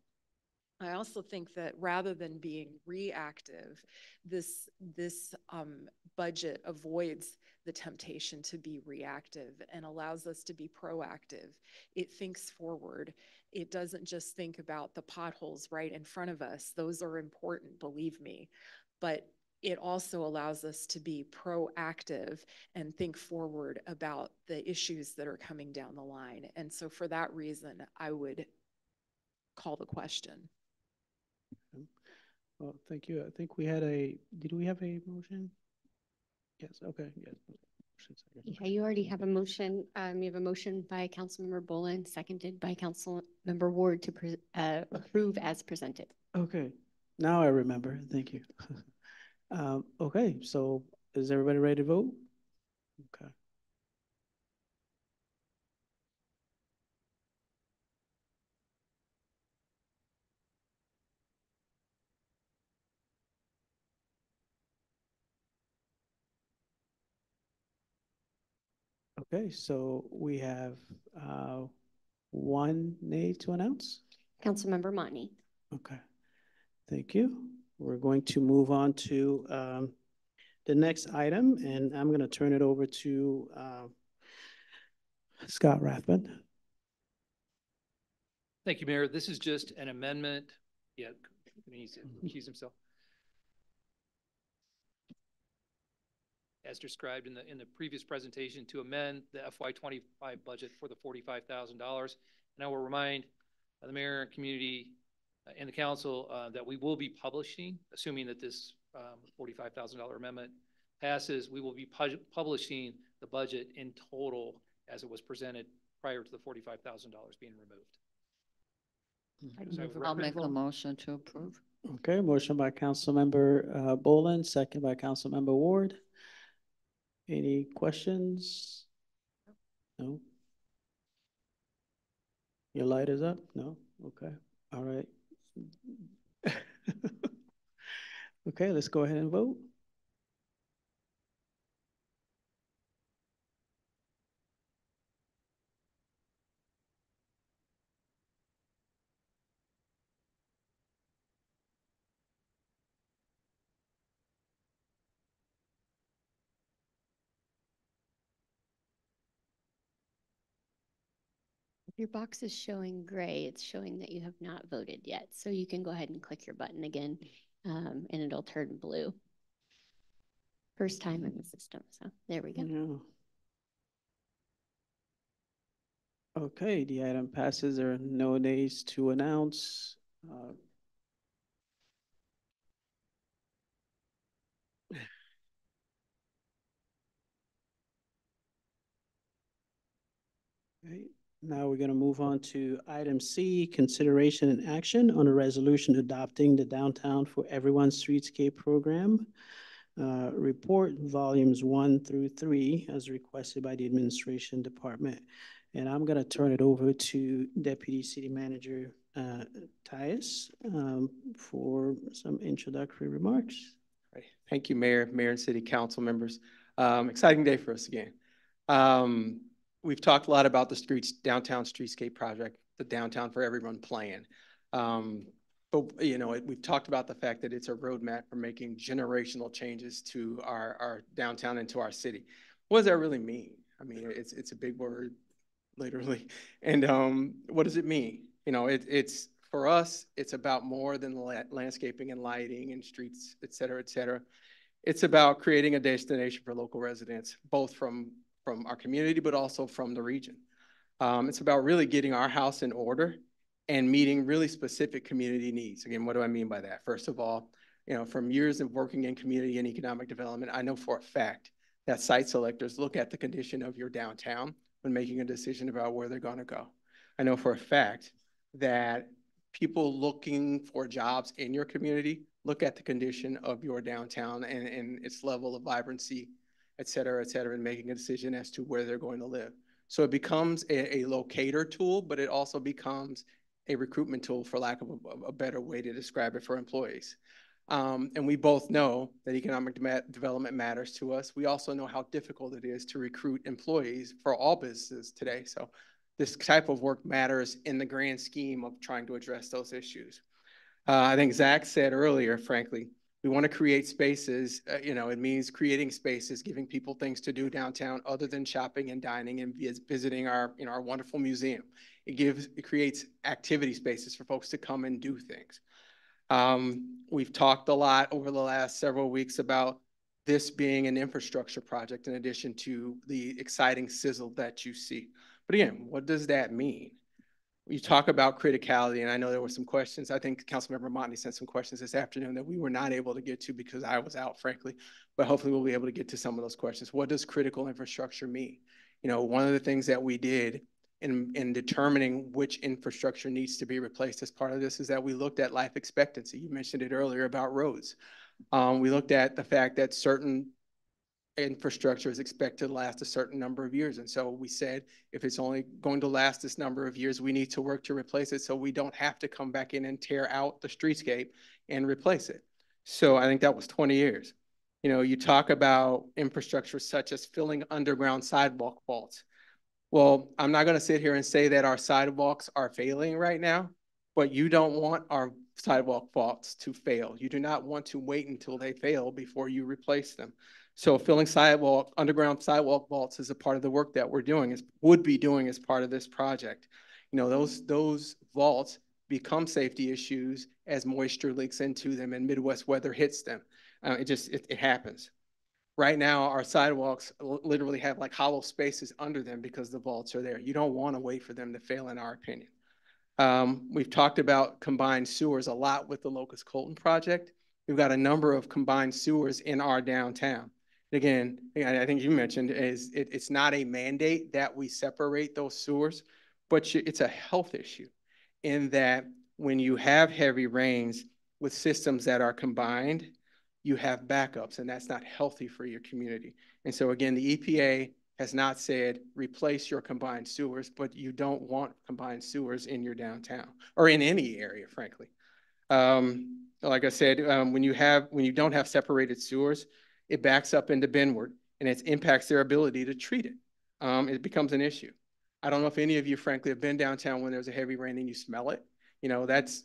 I also think that rather than being reactive, this this um, budget avoids the temptation to be reactive and allows us to be proactive. It thinks forward. It doesn't just think about the potholes right in front of us. Those are important, believe me. But it also allows us to be proactive and think forward about the issues that are coming down the line. And so for that reason, I would call the question. Well, thank you. I think we had a, did we have a motion? Yes, okay, yes. Yeah, you already have a motion. Um, you have a motion by Councilmember Boelen, seconded by Councilmember Ward to pre- uh, approve as presented. Okay, now I remember. Thank you. Um, okay, so is everybody ready to vote? Okay. Okay, so we have uh, one nay to announce. Councilmember Montney. Okay, thank you. We're going to move on to um, the next item, and I'm going to turn it over to uh, Scott Rathbun. Thank you, Mayor. This is just an amendment. Yeah, he needs himself. As described in the in the previous presentation, to amend the FY25 budget for the $45,000. And I will remind the mayor and community uh, and the council uh, that we will be publishing, assuming that this um, $45,000 amendment passes, we will be pu publishing the budget in total as it was presented prior to the $45,000 being removed. So I'll make a motion to approve. Okay, motion by Councilmember uh, Boelen, second by Councilmember Ward. Any questions? No? Your light is up? No? Okay, all right. Okay, let's go ahead and vote. Your box is showing gray. It's showing that you have not voted yet. So you can go ahead and click your button again um, and it'll turn blue. First time in the system. So there we go. Yeah. Okay, the item passes. There are no nays to announce. Uh, Okay, now we're going to move on to item C, consideration and action on a resolution adopting the Downtown for Everyone Streetscape Program. Uh, report volumes one through three as requested by the administration department. And I'm going to turn it over to Deputy City Manager uh, Tyus um, for some introductory remarks. Thank you, Mayor, Mayor and City Council members. Um, exciting day for us again. Um, we've talked a lot about the streets, downtown streetscape project, the downtown for everyone plan. Um, but you know, it, we've talked about the fact that it's a roadmap for making generational changes to our, our downtown and to our city. What does that really mean? I mean, it's it's a big word, literally. And um, what does it mean? You know, it, it's for us, it's about more than la landscaping and lighting and streets, et cetera, et cetera. It's about creating a destination for local residents, both from from our community, but also from the region. Um, it's about really getting our house in order and meeting really specific community needs. Again, what do I mean by that? First of all, you know, from years of working in community and economic development, I know for a fact that site selectors look at the condition of your downtown when making a decision about where they're going to go. I know for a fact that people looking for jobs in your community, look at the condition of your downtown and, and its level of vibrancy, et cetera, et cetera, and making a decision as to where they're going to live. So it becomes a, a locator tool, but it also becomes a recruitment tool, for lack of a, a better way to describe it for employees. Um, and we both know that economic de development matters to us. We also know how difficult it is to recruit employees for all businesses today. So this type of work matters in the grand scheme of trying to address those issues. Uh, I think Zach said earlier, frankly, we want to create spaces. Uh, you know, it means creating spaces, giving people things to do downtown other than shopping and dining and visiting our, you know, our wonderful museum. It gives, it creates activity spaces for folks to come and do things. Um, we've talked a lot over the last several weeks about this being an infrastructure project in addition to the exciting sizzle that you see. But again, what does that mean? You talk about criticality, and I know there were some questions. I think Councilmember Montney sent some questions this afternoon that we were not able to get to because I was out, frankly. But hopefully we'll be able to get to some of those questions. What does critical infrastructure mean? You know, one of the things that we did in, in determining which infrastructure needs to be replaced as part of this is that we looked at life expectancy. You mentioned it earlier about roads. Um, we looked at the fact that certain infrastructure is expected to last a certain number of years. And so we said, if it's only going to last this number of years, we need to work to replace it so we don't have to come back in and tear out the streetscape and replace it. So I think that was 20 years. You know, you talk about infrastructure such as filling underground sidewalk faults. Well, I'm not going to sit here and say that our sidewalks are failing right now, but you don't want our sidewalk faults to fail. You do not want to wait until they fail before you replace them. So filling sidewalk, underground sidewalk vaults is a part of the work that we're doing, is would be doing as part of this project. You know, those, those vaults become safety issues as moisture leaks into them and Midwest weather hits them. Uh, it just, it, it happens. Right now, our sidewalks literally have like hollow spaces under them because the vaults are there. You don't want to wait for them to fail, in our opinion. Um, we've talked about combined sewers a lot with the Locust Colton project. We've got a number of combined sewers in our downtown. Again, I think you mentioned is it, it's not a mandate that we separate those sewers, but it's a health issue in that when you have heavy rains with systems that are combined, you have backups, and that's not healthy for your community. And so again, the EPA has not said replace your combined sewers, but you don't want combined sewers in your downtown or in any area, frankly. Um, like I said, um, when you have when you don't have separated sewers, it backs up into Benward and it impacts their ability to treat it. Um, it becomes an issue. I don't know if any of you, frankly, have been downtown when there's a heavy rain and you smell it. You know, that's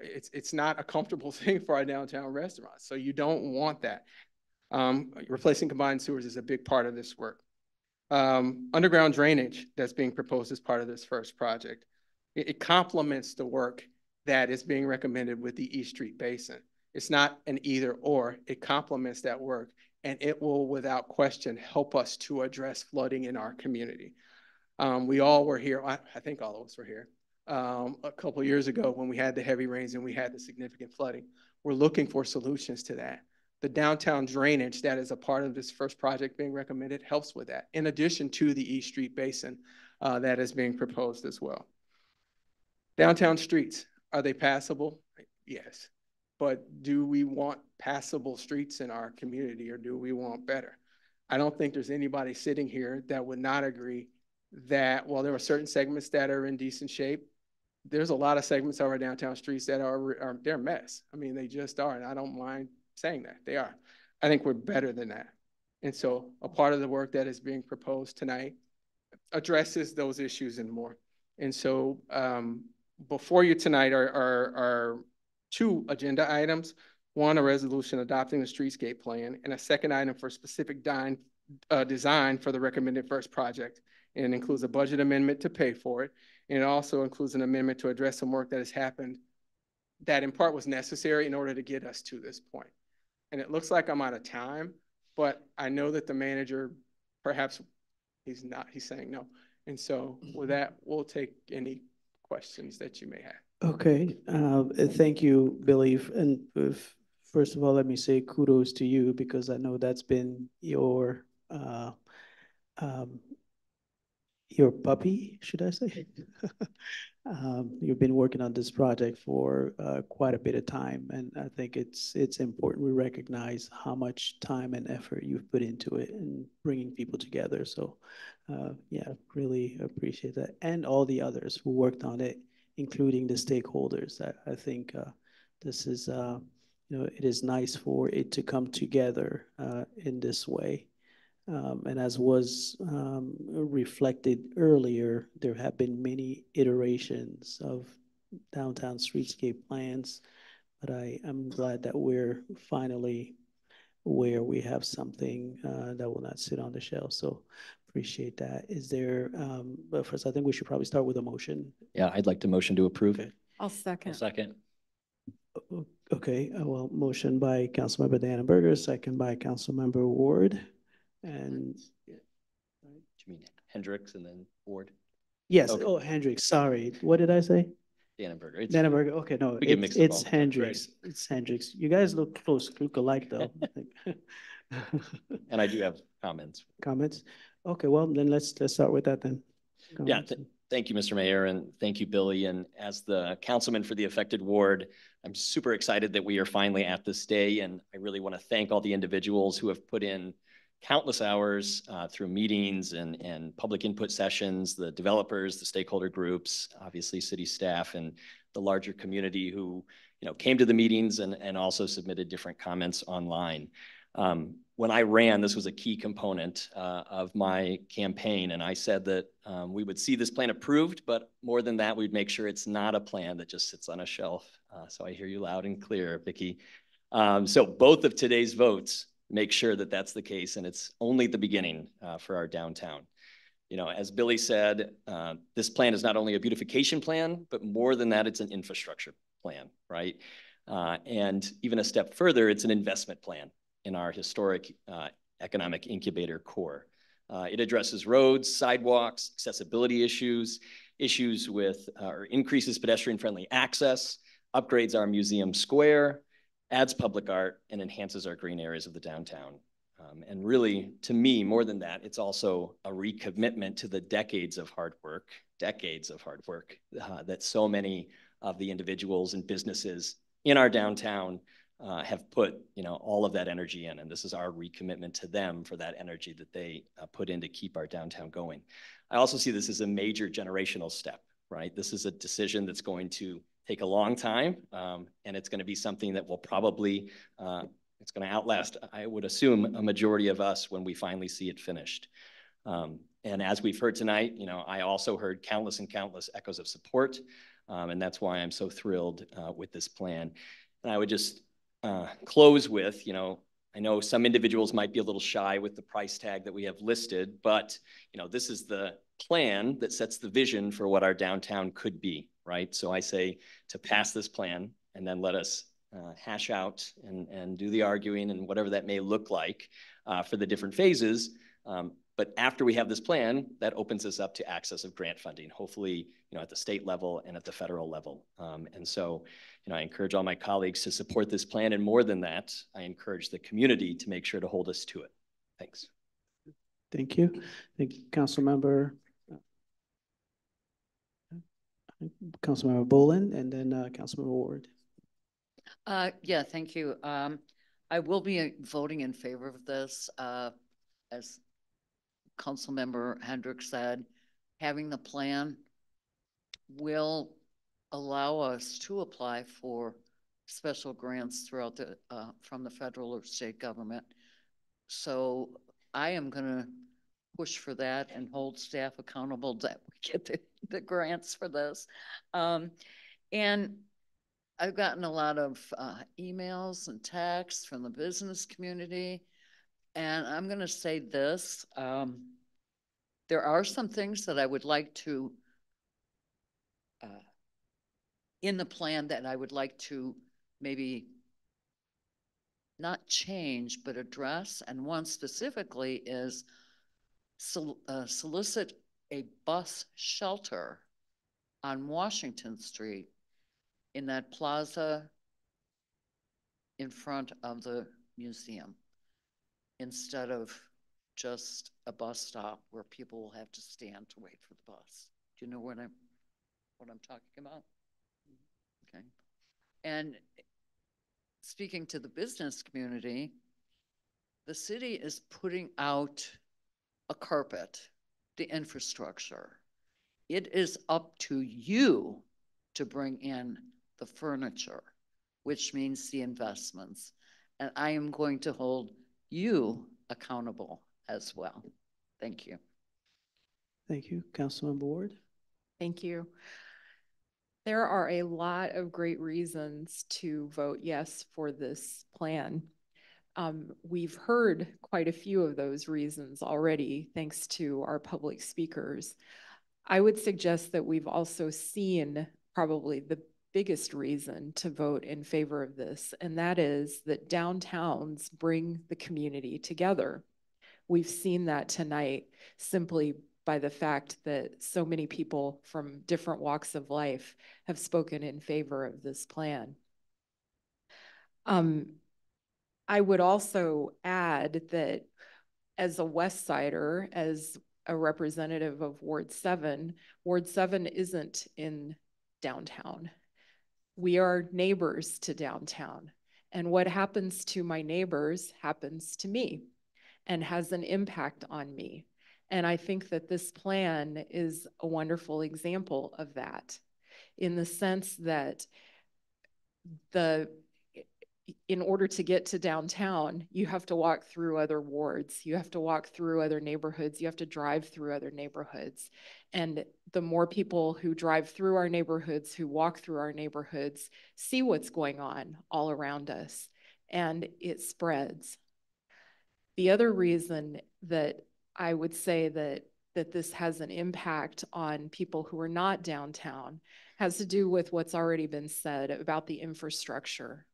it's it's not a comfortable thing for our downtown restaurants. So you don't want that. Um, replacing combined sewers is a big part of this work. Um, underground drainage that's being proposed as part of this first project. It, it complements the work that is being recommended with the East Street Basin. It's not an either or, it complements that work and it will without question help us to address flooding in our community. Um, we all were here, I, I, think all of us were here, um, a couple years ago when we had the heavy rains and we had the significant flooding. We're looking for solutions to that. The downtown drainage that is a part of this first project being recommended helps with that, in addition to the East Street Basin uh, that is being proposed as well. Downtown streets, are they passable? Yes. But do we want passable streets in our community or do we want better? I don't think there's anybody sitting here that would not agree that while there are certain segments that are in decent shape, there's a lot of segments of our downtown streets that are, are they're a mess. I mean, they just are, and I don't mind saying that they are. I think we're better than that. And so a part of the work that is being proposed tonight addresses those issues and more. And so um, before you tonight are, are, are two agenda items. One, a resolution adopting the streetscape plan, and a second item for specific dine, uh, design for the recommended first project. And includes a budget amendment to pay for it. And it also includes an amendment to address some work that has happened that in part was necessary in order to get us to this point. And it looks like I'm out of time, but I know that the manager, perhaps he's not, he's saying no. And so with that, we'll take any questions that you may have. Okay, uh, thank you, Billy. And if, first of all, let me say kudos to you because I know that's been your uh, um, your puppy, should I say? Um, you've been working on this project for uh, quite a bit of time, and I think it's it's important we recognize how much time and effort you've put into it and bringing people together. So, uh, yeah, really appreciate that, and all the others who worked on it, including the stakeholders. I, I think uh, this is, uh, you know, it is nice for it to come together uh, in this way. Um, and as was um, reflected earlier, there have been many iterations of downtown streetscape plans, but I am glad that we're finally where we have something uh, that will not sit on the shelf. So appreciate that. Is there, um, but first, I think we should probably start with a motion. Yeah, I'd like to motion to approve. Okay. I'll second. Second. Okay, uh, well, motion by Councilmember Danenberger, second by Councilmember Ward. And Do you mean Hendricks and then Ward? yes, Okay. oh, Hendricks, sorry. What did I say? Danenberger. It's- Danenberger, okay, no, We get it's, mixed up it's all the. Hendricks, it's Hendricks. You guys look close, look alike though. I think. And I do have comments. Comments? Okay, well, then let's, let's start with that then. Yeah, th- thank you, Mr. Mayor, and thank you, Billy. And as the councilman for the affected ward, I'm super excited that we are finally at this day. And I really want to thank all the individuals who have put in countless hours uh, through meetings and, and public input sessions, the developers, the stakeholder groups, obviously city staff and the larger community who, you know, came to the meetings and, and also submitted different comments online. Um, when I ran, this was a key component uh, of my campaign, and I said that um, we would see this plan approved, but more than that, we'd make sure it's not a plan that just sits on a shelf. Uh, so I hear you loud and clear, Vicki. Um, so both of today's votes make sure that that's the case, and it's only the beginning uh, for our downtown. You know, as Billy said, uh, this plan is not only a beautification plan, but more than that, it's an infrastructure plan, right? Uh, and even a step further, it's an investment plan in our historic uh, economic incubator core. Uh, it addresses roads, sidewalks, accessibility issues, issues with uh, or increases pedestrian friendly access, upgrades our museum square, adds public art, and enhances our green areas of the downtown. Um, and really, to me, more than that, it's also a recommitment to the decades of hard work, decades of hard work uh, that so many of the individuals and businesses in our downtown uh, have put, you know, all of that energy in. And this is our recommitment to them for that energy that they uh, put in to keep our downtown going. I also see this as a major generational step, right? This is a decision that's going to take a long time, um, and it's going to be something that will probably, uh, it's going to outlast, I would assume, a majority of us when we finally see it finished. Um, and as we've heard tonight, you know, I also heard countless and countless echoes of support, um, and that's why I'm so thrilled uh, with this plan. And I would just uh, close with, you know, I know some individuals might be a little shy with the price tag that we have listed, but you know, this is the plan that sets the vision for what our downtown could be, right? So I say to pass this plan and then let us uh, hash out and, and do the arguing and whatever that may look like uh, for the different phases. Um, but after we have this plan, that opens us up to access of grant funding, hopefully, you know, at the state level and at the federal level. Um, and so, you know, I encourage all my colleagues to support this plan. And more than that, I encourage the community to make sure to hold us to it. Thanks. Thank you. Thank you, Councilmember. Councilmember Boelen and then uh, Councilmember Ward. Uh, yeah, thank you. Um, I will be uh, voting in favor of this. Uh, as Councilmember Hendricks said, having the plan will allow us to apply for special grants throughout the, uh, from the federal or state government. So I am gonna push for that and hold staff accountable that we get the, the grants for this. Um, and I've gotten a lot of, uh, emails and texts from the business community. And I'm gonna say this, um, there are some things that I would like to uh, in the plan that I would like to maybe not change, but address. And one specifically is sol- uh, solicit a bus shelter on Washington Street in that plaza in front of the museum instead of just a bus stop where people will have to stand to wait for the bus. Do you know what I'm, what I'm talking about? Okay. And speaking to the business community, the city is putting out a carpet, the infrastructure. It is up to you to bring in the furniture, which means the investments. And I am going to hold you accountable as well. Thank you. Thank you. Councilmember Ward? Thank you. There are a lot of great reasons to vote yes for this plan. Um, we've heard quite a few of those reasons already, thanks to our public speakers. I would suggest that we've also seen probably the biggest reason to vote in favor of this, and that is that downtowns bring the community together. We've seen that tonight simply by the fact that so many people from different walks of life have spoken in favor of this plan. Um, I would also add that as a West Sider, as a representative of Ward 7, Ward 7 isn't in downtown. We are neighbors to downtown. And what happens to my neighbors happens to me and has an impact on me. And I think that this plan is a wonderful example of that in the sense that the in order to get to downtown, you have to walk through other wards. You have to walk through other neighborhoods. You have to drive through other neighborhoods. And the more people who drive through our neighborhoods, who walk through our neighborhoods, see what's going on all around us, and it spreads. The other reason that I would say that that this has an impact on people who are not downtown has to do with what's already been said about the infrastructure.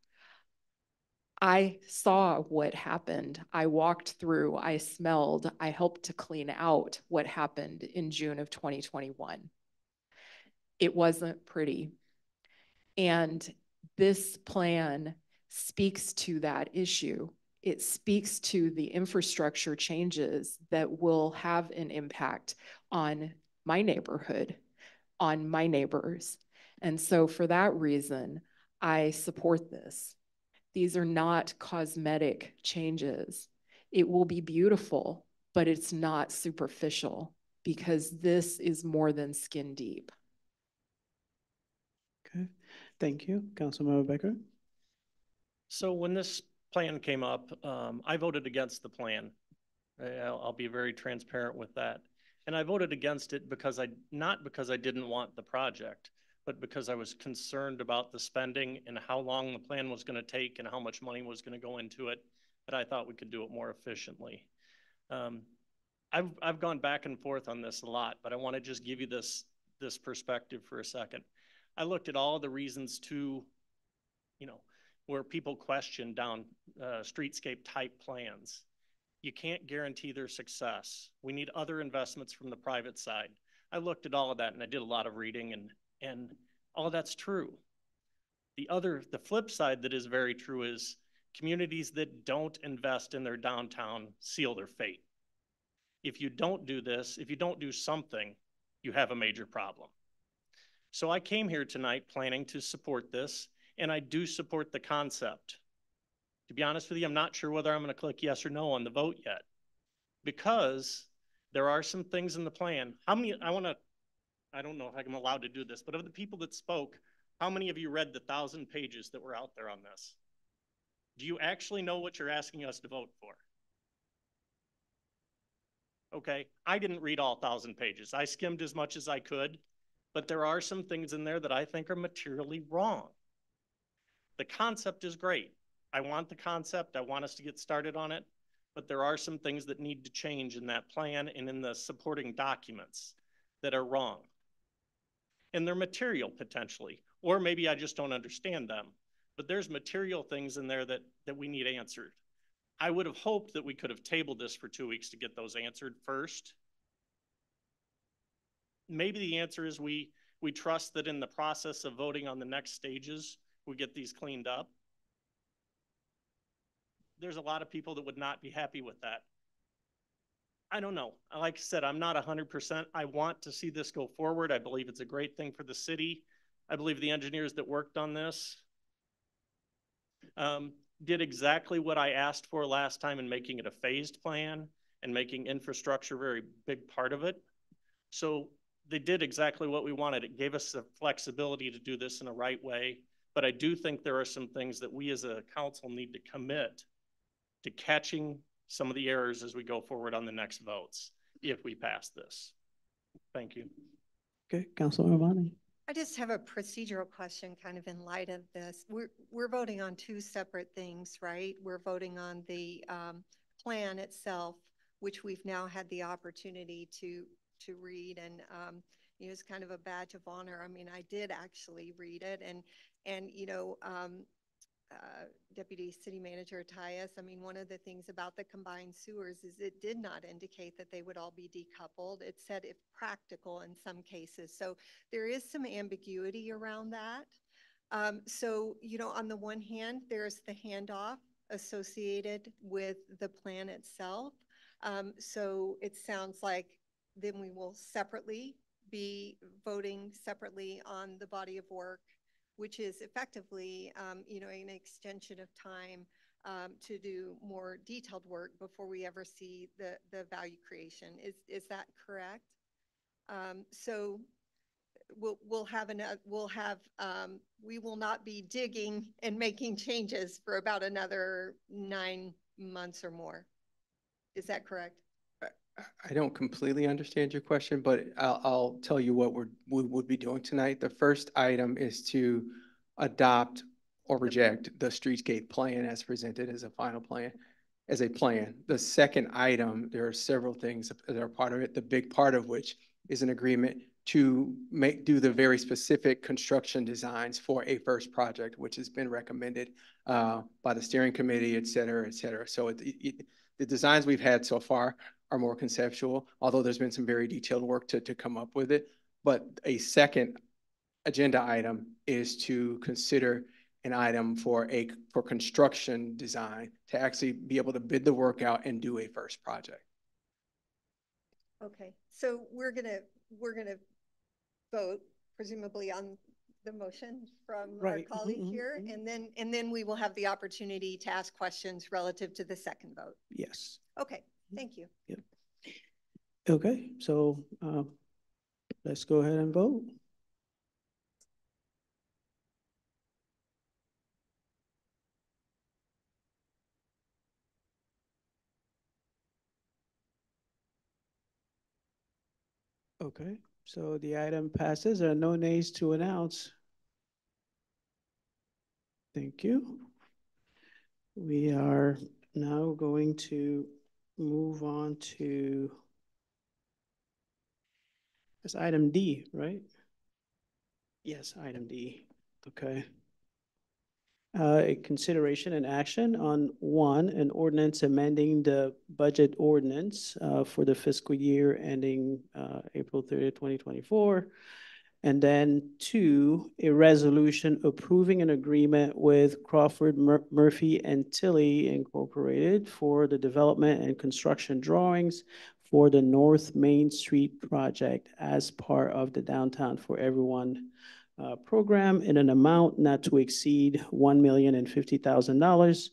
I saw what happened. I walked through, I smelled, I helped to clean out what happened in June of 2021. It wasn't pretty. And this plan speaks to that issue it speaks to the infrastructure changes that will have an impact on my neighborhood, on my neighbors. And so for that reason, I support this. These are not cosmetic changes. It will be beautiful, but it's not superficial because this is more than skin deep. Okay, thank you. Councilmember Becker? So when this plan came up, um, I voted against the plan. I'll, I'll, be very transparent with that. And I voted against it because I, not because I didn't want the project, but because I was concerned about the spending and how long the plan was going to take and how much money was going to go into it, that I thought we could do it more efficiently. Um, I've, I've gone back and forth on this a lot, but I want to just give you this, this perspective for a second. I looked at all the reasons to, you know, where people question down uh, streetscape type plans. You can't guarantee their success. We need other investments from the private side. I looked at all of that and I did a lot of reading and, and all that's true. The other, the flip side that is very true is communities that don't invest in their downtown seal their fate. If you don't do this, if you don't do something, you have a major problem. So I came here tonight planning to support this and I do support the concept. To be honest with you, I'm not sure whether I'm going to click yes or no on the vote yet because there are some things in the plan. How many, I want to, I don't know if I'm allowed to do this, but of the people that spoke, how many of you read the thousand pages that were out there on this? Do you actually know what you're asking us to vote for? Okay, I didn't read all thousand pages. I skimmed as much as I could, but there are some things in there that I think are materially wrong. The concept is great. I want the concept. I want us to get started on it. But there are some things that need to change in that plan and in the supporting documents that are wrong. And they're material potentially, or maybe I just don't understand them. But there's material things in there that, that we need answered. I would have hoped that we could have tabled this for two weeks to get those answered first. Maybe the answer is we, we trust that in the process of voting on the next stages, we get these cleaned up. There's a lot of people that would not be happy with that. I don't know. Like I said, I'm not hundred percent. I want to see this go forward. I believe it's a great thing for the city. I believe the engineers that worked on this um, did exactly what I asked for last time in making it a phased plan and making infrastructure a very big part of it. So they did exactly what we wanted. It gave us the flexibility to do this in the right way. But I do think there are some things that we as a council need to commit to catching some of the errors as we go forward on the next votes, if we pass this. Thank you. Okay, Councilor Amani. I just have a procedural question kind of in light of this. We're, we're voting on two separate things, right? We're voting on the um, plan itself, which we've now had the opportunity to, to read and, um, you know, it's kind of a badge of honor. I mean, I did actually read it and, and, you know, um, uh, Deputy City Manager Tyus, I mean, one of the things about the combined sewers is it did not indicate that they would all be decoupled. It said if practical in some cases. So there is some ambiguity around that. Um, so, you know, on the one hand, there's the handoff associated with the plan itself. Um, so it sounds like then we will separately be voting separately on the body of work which is effectively, um, you know, an extension of time um, to do more detailed work before we ever see the, the value creation. Is, is that correct? Um, so we'll, we'll have an, we'll have, um, we will not be digging and making changes for about another nine months or more. Is that correct? I don't completely understand your question, but I'll, I'll tell you what we're, we would be doing tonight. The first item is to adopt or reject the streetscape plan as presented as a final plan, as a plan. The second item, there are several things that are part of it, the big part of which is an agreement to make, do the very specific construction designs for a first project, which has been recommended uh, by the steering committee, et cetera, et cetera. So it, it, the designs we've had so far are more conceptual, although there's been some very detailed work to, to come up with it. But a second agenda item is to consider an item for a for construction design to actually be able to bid the work out and do a first project. Okay, so we're gonna we're gonna vote presumably on the motion from right. our colleague mm -hmm. here, and then and then we will have the opportunity to ask questions relative to the second vote. Yes. Okay, Thank you. Yep. Okay, so uh, let's go ahead and vote. Okay, so the item passes. There are no nays to announce. Thank you. We are now going to move on to that's item D, right? Yes, item D. Okay. Uh, a consideration and action on one, an ordinance amending the budget ordinance uh, for the fiscal year ending uh, April 30th, 2024 and then two, a resolution approving an agreement with Crawford Mur Murphy and Tilly Incorporated for the development and construction drawings for the North Main Street project as part of the Downtown for Everyone uh, program in an amount not to exceed $1,050,000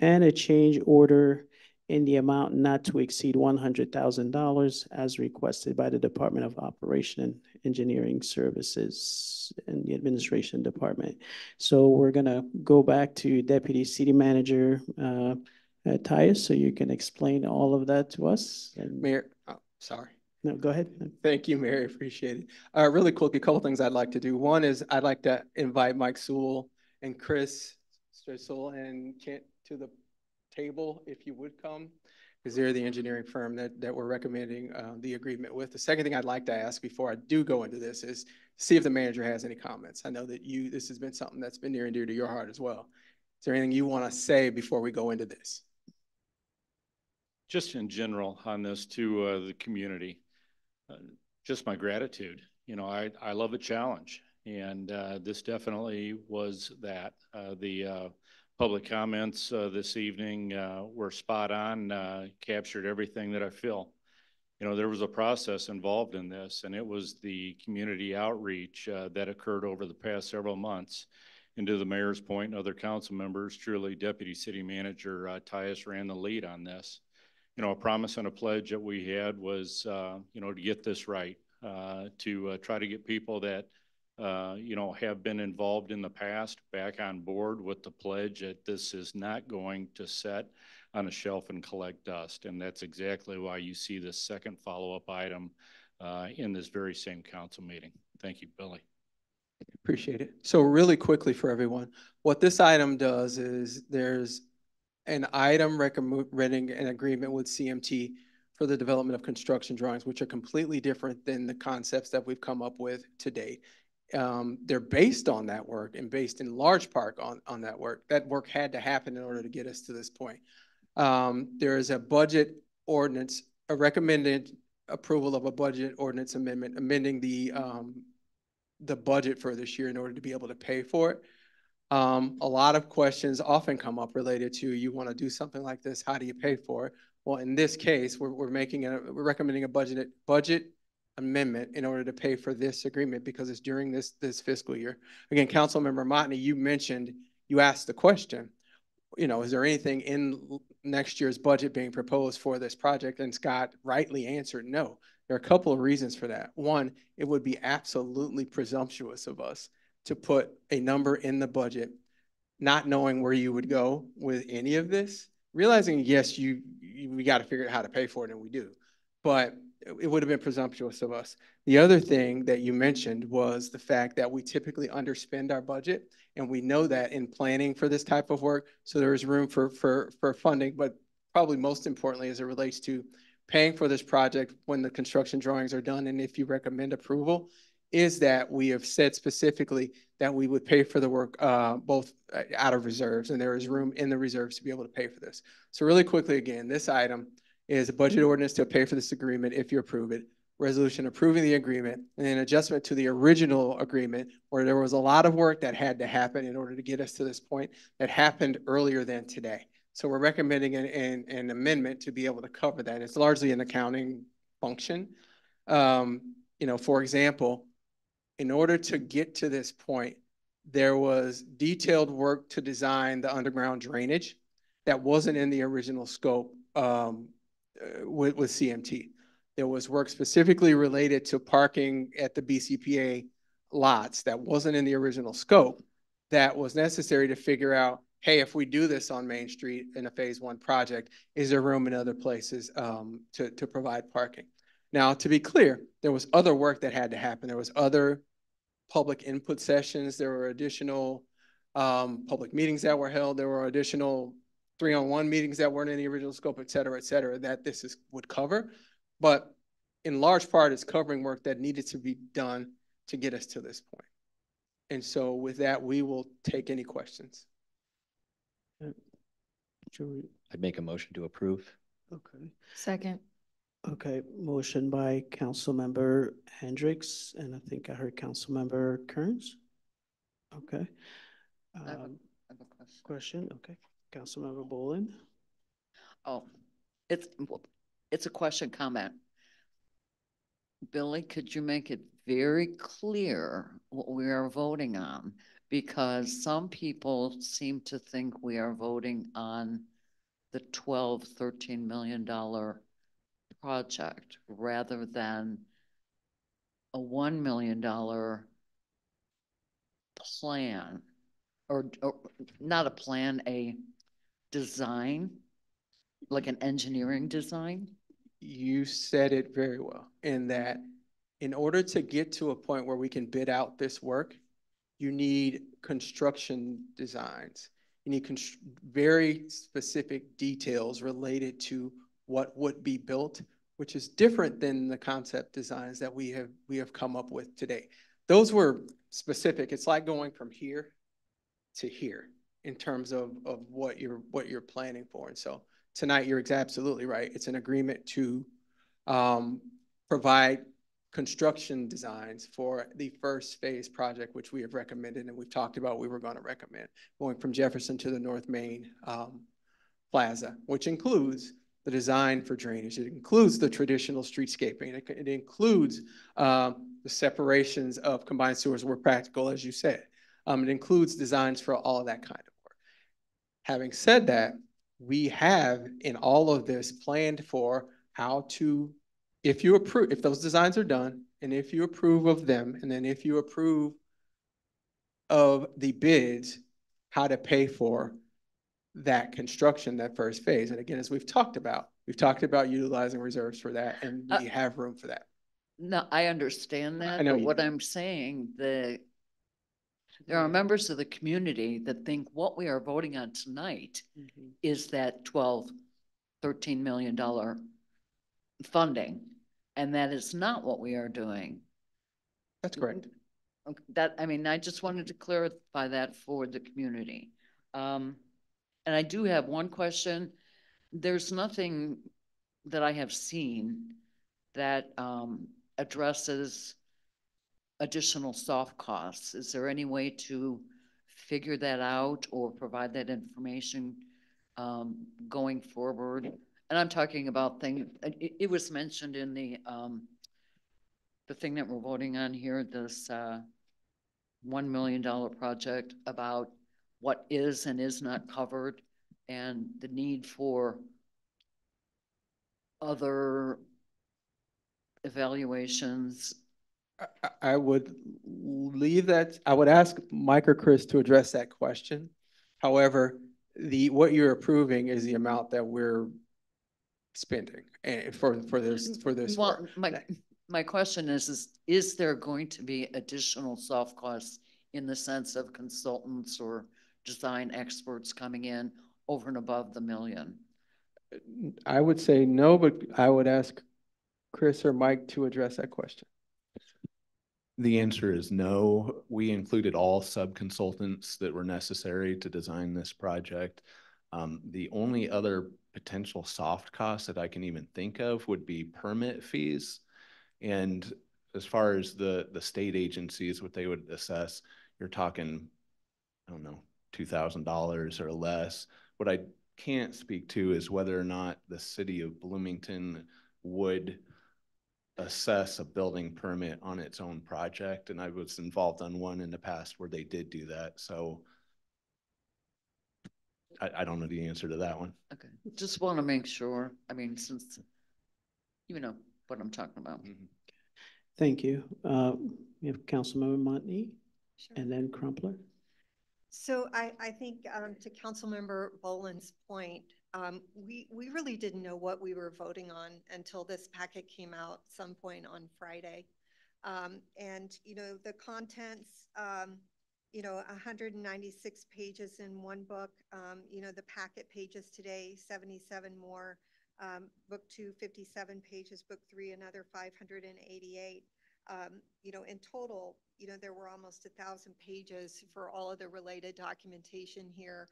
and a change order in the amount not to exceed $100,000 as requested by the Department of Operation and Engineering Services and the Administration Department. So we're going to go back to Deputy City Manager uh, uh, Tyus, so you can explain all of that to us. And... Mayor, oh, sorry. No, go ahead. Thank you, Mary. Appreciate it. Uh, really quickly, a couple things I'd like to do. One is I'd like to invite Mike Sewell and Chris Strissel and Kent to the table if you would come because they're the engineering firm that, that we're recommending uh, the agreement with. The second thing I'd like to ask before I do go into this is see if the manager has any comments. I know that you, this has been something that's been near and dear to your heart as well. Is there anything you want to say before we go into this? Just in general on this to uh, the community, uh, just my gratitude. You know, I, I love a challenge and uh, this definitely was that. Uh, the uh, public comments uh, this evening uh, were spot on, uh, captured everything that I feel. you know, there was a process involved in this, and it was the community outreach uh, that occurred over the past several months. And to the mayor's point and other council members, truly Deputy City Manager uh, Tyus ran the lead on this. You know, a promise and a pledge that we had was, uh, you know, to get this right, uh, to try to get people that, uh, you know, have been involved in the past back on board with the pledge that this is not going to set on a shelf and collect dust. And that's exactly why you see this second follow-up item uh, in this very same council meeting. Thank you, Billy. Appreciate it. So really quickly for everyone, what this item does is there's an item recommending an agreement with CMT for the development of construction drawings, which are completely different than the concepts that we've come up with to date. Um, they're based on that work and based in large part on, on that work. That work had to happen in order to get us to this point. Um, there is a budget ordinance, a recommended approval of a budget ordinance amendment, amending the, um, the budget for this year in order to be able to pay for it. Um, a lot of questions often come up related to you want to do something like this, how do you pay for it? Well, in this case, we're, we're making a, we're recommending a budget budget amendment in order to pay for this agreement because it's during this this fiscal year. Again, Councilmember Montney, you mentioned you asked the question, you know, is there anything in next year's budget being proposed for this project? And Scott rightly answered no. There are a couple of reasons for that. One, it would be absolutely presumptuous of us to put a number in the budget, not knowing where you would go with any of this, realizing, yes, you, you we got to figure out how to pay for it, and we do. But it would have been presumptuous of us. The other thing that you mentioned was the fact that we typically underspend our budget, and we know that in planning for this type of work. So there is room for for for funding, but probably most importantly, as it relates to paying for this project when the construction drawings are done, and if you recommend approval, is that we have said specifically that we would pay for the work uh, both uh, out of reserves, and there is room in the reserves to be able to pay for this. So really quickly, again, this item is a budget ordinance to pay for this agreement if you approve it, resolution approving the agreement, and an adjustment to the original agreement where there was a lot of work that had to happen in order to get us to this point that happened earlier than today. So we're recommending an, an, an amendment to be able to cover that. It's largely an accounting function. Um, you know, for example, in order to get to this point, there was detailed work to design the underground drainage that wasn't in the original scope um, with, with CMT. There was work specifically related to parking at the BCPA lots that wasn't in the original scope that was necessary to figure out, hey, if we do this on Main Street in a phase one project, is there room in other places um, to, to provide parking? Now, to be clear, there was other work that had to happen. There was other public input sessions. There were additional um, public meetings that were held. There were additional three-on-one meetings that weren't in the original scope, et cetera, et cetera, that this is, would cover. But in large part, it's covering work that needed to be done to get us to this point. And so with that, we will take any questions. I'd make a motion to approve. Okay. Second. Okay, motion by Councilmember Hendricks, and I think I heard Councilmember Kearns. Okay. I have a- Um, I have a question. Question, okay. Councilmember Boelen. Oh, it's, it's a question comment. Billy, could you make it very clear what we are voting on? Because some people seem to think we are voting on the 12, 13 million dollar project rather than a one million dollar plan or, or not a plan, a design, like an engineering design? You said it very well in that in order to get to a point where we can bid out this work, you need construction designs. You need very specific details related to what would be built, which is different than the concept designs that we have we have come up with today. Those were specific. It's like going from here to here in terms of, of what you're what you're planning for. And so tonight, you're absolutely right. It's an agreement to um, provide construction designs for the first phase project, which we have recommended and we've talked about we were going to recommend, going from Jefferson to the North Main um, Plaza, which includes the design for drainage. It includes the traditional streetscaping. It, it includes um, the separations of combined sewers where practical, as you said. Um, it includes designs for all of that kind of. Having said that, we have in all of this planned for how to, if you approve, if those designs are done, and if you approve of them, and then if you approve of the bids, how to pay for that construction, that first phase. And again, as we've talked about, we've talked about utilizing reserves for that, and Uh, we have room for that. No, I understand that, I know but what. I'm saying, the, there are members of the community that think what we are voting on tonight Mm-hmm. is that 12, 13 million dollar funding. And that is not what we are doing. That's correct. That, I mean, I just wanted to clarify that for the community. Um, and I do have one question. There's nothing that I have seen that, um, addresses additional soft costs. Is there any way to figure that out or provide that information, um, going forward? And I'm talking about things, it, it was mentioned in the, um, the thing that we're voting on here, this, uh, one million dollar project about what is and is not covered and the need for other evaluations. I- would leave that, I would ask Mike or Chris to address that question. However, the, what you're approving is the amount that we're spending and for, for this, for this Well, work. my, my question is, is, is there going to be additional soft costs in the sense of consultants or design experts coming in over and above the million? I would say no, but I would ask Chris or Mike to address that question. The answer is no. We included all sub-consultants that were necessary to design this project. Um, the only other potential soft costs that I can even think of would be permit fees. And as far as the, the state agencies, what they would assess, you're talking, I don't know, two thousand dollars or less. What I can't speak to is whether or not the city of Bloomington would assess a building permit on its own project, and I was involved on one in the past where they did do that, so I, I don't know the answer to that one. Okay, just want to make sure, I mean, since, you know what I'm talking about. Thank you. Uh, We have Councilmember Montney and then Crumpler. So I, I think um, to Councilmember Boelen's point, um, we, we really didn't know what we were voting on until this packet came out some point on Friday. Um, And, you know, the contents, um, you know, 196 pages in one book, um, you know, the packet pages today, 77 more. Um, Book two, 57 pages, book three, another 588. Um, You know, in total, you know, there were almost a thousand pages for all of the related documentation here,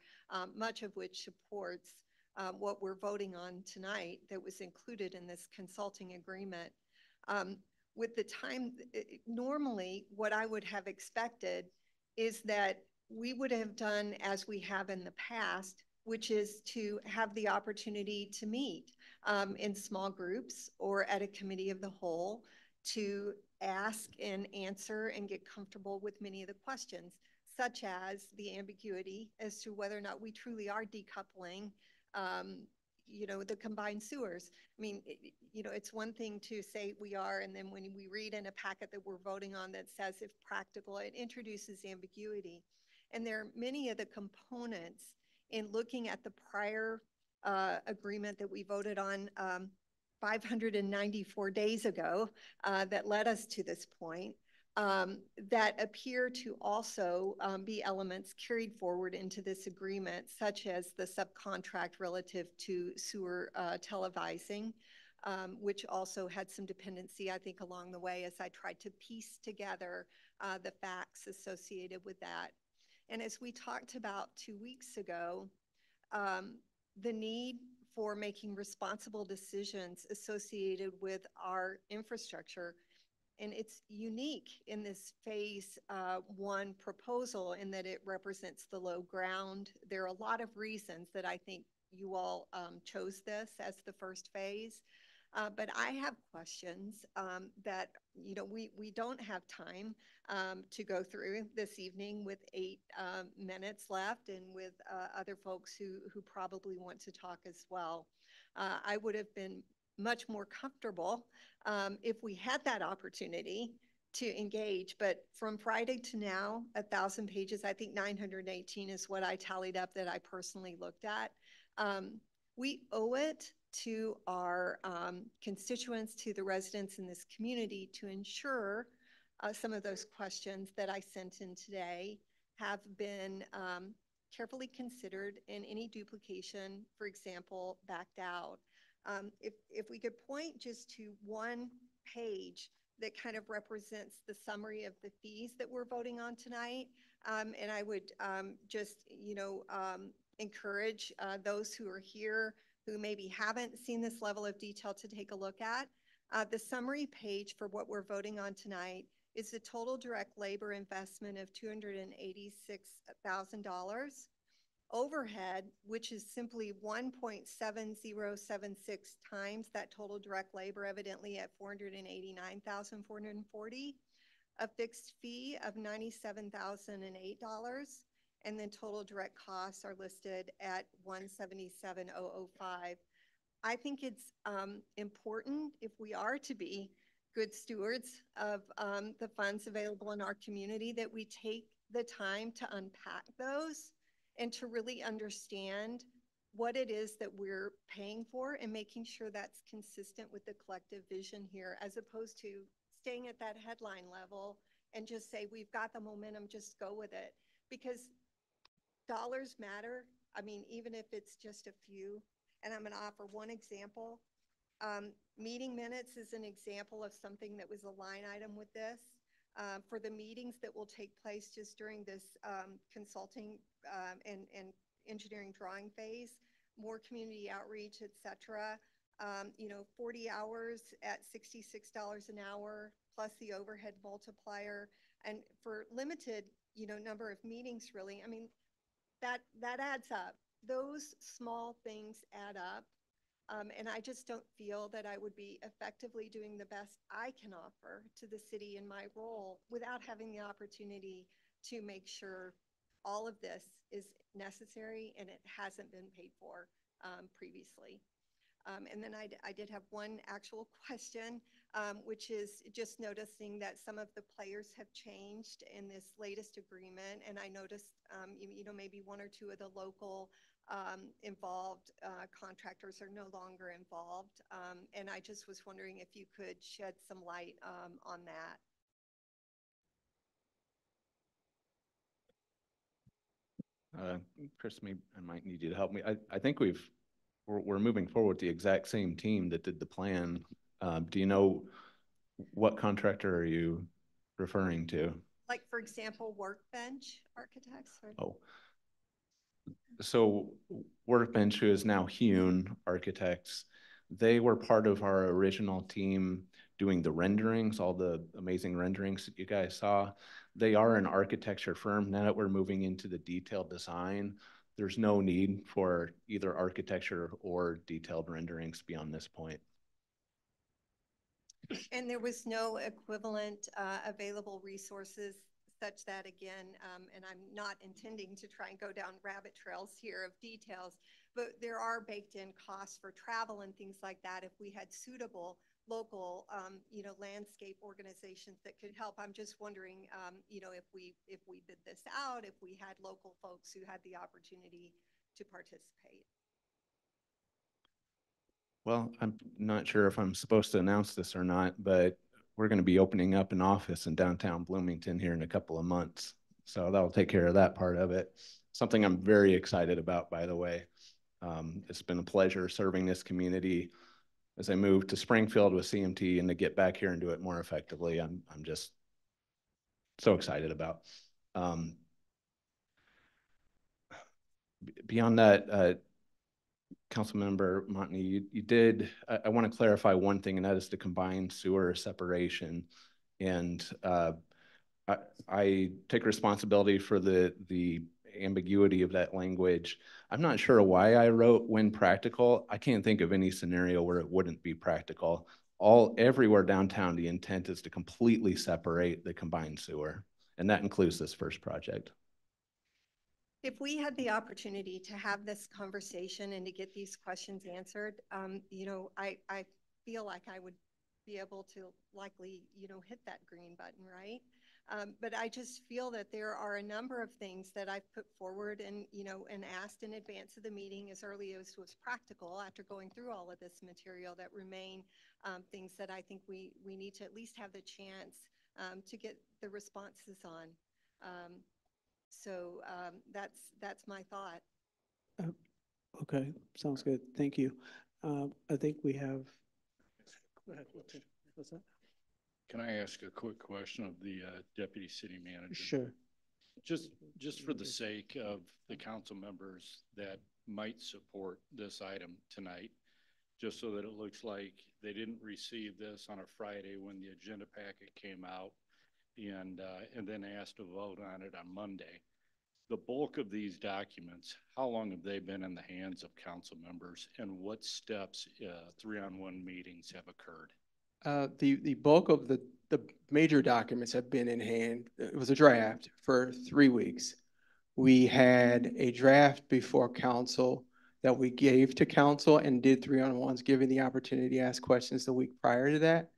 much of which supports um, what we're voting on tonight that was included in this consulting agreement. Um, With the time, i- i- normally, what I would have expected is that we would have done as we have in the past, which is to have the opportunity to meet um, in small groups or at a committee of the whole to ask and answer and get comfortable with many of the questions, such as the ambiguity as to whether or not we truly are decoupling, um, you know, the combined sewers. I mean, you know, it's one thing to say we are, and then when we read in a packet that we're voting on that says if practical, it introduces ambiguity. And there are many of the components in looking at the prior uh, agreement that we voted on um, 594 days ago uh, that led us to this point um, that appear to also um, be elements carried forward into this agreement, such as the subcontract relative to sewer uh, televising, um, which also had some dependency, I think, along the way as I tried to piece together uh, the facts associated with that. And as we talked about two weeks ago, um, the need for making responsible decisions associated with our infrastructure. And it's unique in this phase uh, one proposal in that it represents the low ground. There are a lot of reasons that I think you all um, chose this as the first phase. Uh, but I have questions um, that, you know, we, we don't have time um, to go through this evening with eight um, minutes left and with uh, other folks who, who probably want to talk as well. Uh, I would have been much more comfortable um, if we had that opportunity to engage. But from Friday to now, a thousand pages, I think 918 is what I tallied up that I personally looked at. Um, we owe it to our um, constituents, to the residents in this community to ensure uh, some of those questions that I sent in today have been um, carefully considered and any duplication, for example, backed out. Um, if, if we could point just to one page that kind of represents the summary of the fees that we're voting on tonight, um, and I would um, just, you know, um, encourage uh, those who are here who maybe haven't seen this level of detail to take a look at. Uh, the summary page for what we're voting on tonight is the total direct labor investment of $286,000. Overhead, which is simply 1.7076 times that total direct labor, evidently at 489,440. A fixed fee of $97,008 and then total direct costs are listed at 177,005. I think it's um, important if we are to be good stewards of um, the funds available in our community that we take the time to unpack those and to really understand what it is that we're paying for and making sure that's consistent with the collective vision here as opposed to staying at that headline level and just say we've got the momentum just go with it because dollars matter. I mean, even if it's just a few. And I'm going to offer one example. Um, meeting minutes is an example of something that was a line item with this. Uh, for the meetings that will take place just during this um, consulting um, and, and engineering drawing phase, more community outreach, et cetera. Um, you know, 40 hours at $66 an hour plus the overhead multiplier. And for limited, you know, number of meetings really, I mean, that that adds up. Those small things add up. Um, and I just don't feel that I would be effectively doing the best I can offer to the city in my role without having the opportunity to make sure all of this is necessary and it hasn't been paid for um, previously. Um, and then I, I did have one actual question, um, which is just noticing that some of the players have changed in this latest agreement. And I noticed, um, you, you, know, maybe one or two of the local um, involved uh, contractors are no longer involved. Um, and I just was wondering if you could shed some light um, on that. Uh, Chris, maybe I might need you to help me. I, I think we've we're, we're moving forward with the exact same team that did the plan. Um, do you know what contractor are you referring to? Like, for example, Workbench Architects? Or... Oh. So Workbench, who is now Hune Architects, they were part of our original team doing the renderings, all the amazing renderings that you guys saw. They are an architecture firm. Now that we're moving into the detailed design, there's no need for either architecture or detailed renderings beyond this point. And there was no equivalent uh, available resources such that again, um, and I'm not intending to try and go down rabbit trails here of details, but there are baked in costs for travel and things like that if we had suitable local, um, you know, landscape organizations that could help. I'm just wondering, um, you know, if we if we bid this out, if we had local folks who had the opportunity to participate. Well, I'm not sure if I'm supposed to announce this or not, but we're going to be opening up an office in downtown Bloomington here in a couple of months. So that'll take care of that part of it. Something I'm very excited about, by the way. Um, it's been a pleasure serving this community as I move to Springfield with CMT and to get back here and do it more effectively, I'm, I'm just so excited about. Um, beyond that, uh, Councilmember Montney, you, you did, I, I want to clarify one thing, and that is the combined sewer separation. And uh, I, I take responsibility for the, the ambiguity of that language. I'm not sure why I wrote when practical. I can't think of any scenario where it wouldn't be practical. All everywhere downtown, the intent is to completely separate the combined sewer, and that includes this first project. If we had the opportunity to have this conversation and to get these questions answered, um, you know, I, I feel like I would be able to likely, you know, hit that green button, right? Um, but I just feel that there are a number of things that I've put forward and, you know, and asked in advance of the meeting as early as was practical after going through all of this material that remain um, things that I think we, we need to at least have the chance um, to get the responses on. So um, that's, that's my thought. Uh, Okay, sounds good. Thank you. Um, I think we have. Go ahead. What's it- what's that? Can I ask a quick question of the uh, deputy city manager? Sure. Just, just for the sake of the council members that might support this item tonight, just so that it looks like they didn't receive this on a Friday when the agenda packet came out and, uh, and then asked to vote on it on Monday. The bulk of these documents, how long have they been in the hands of council members and what steps, uh, three-on-one meetings have occurred? Uh, the, the bulk of the, the major documents have been in hand. It was a draft for three weeks. We had a draft before council that we gave to council and did three-on-ones, giving the opportunity to ask questions the week prior to that.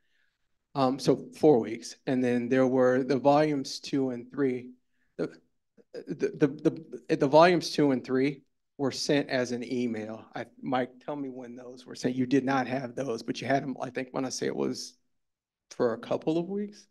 Um, so four weeks. And then there were the volumes two and three. The, the, the, the, the volumes two and three were sent as an email. I, Mike, tell me when those were sent. You did not have those, but you had them, I think, when I say it was for a couple of weeks.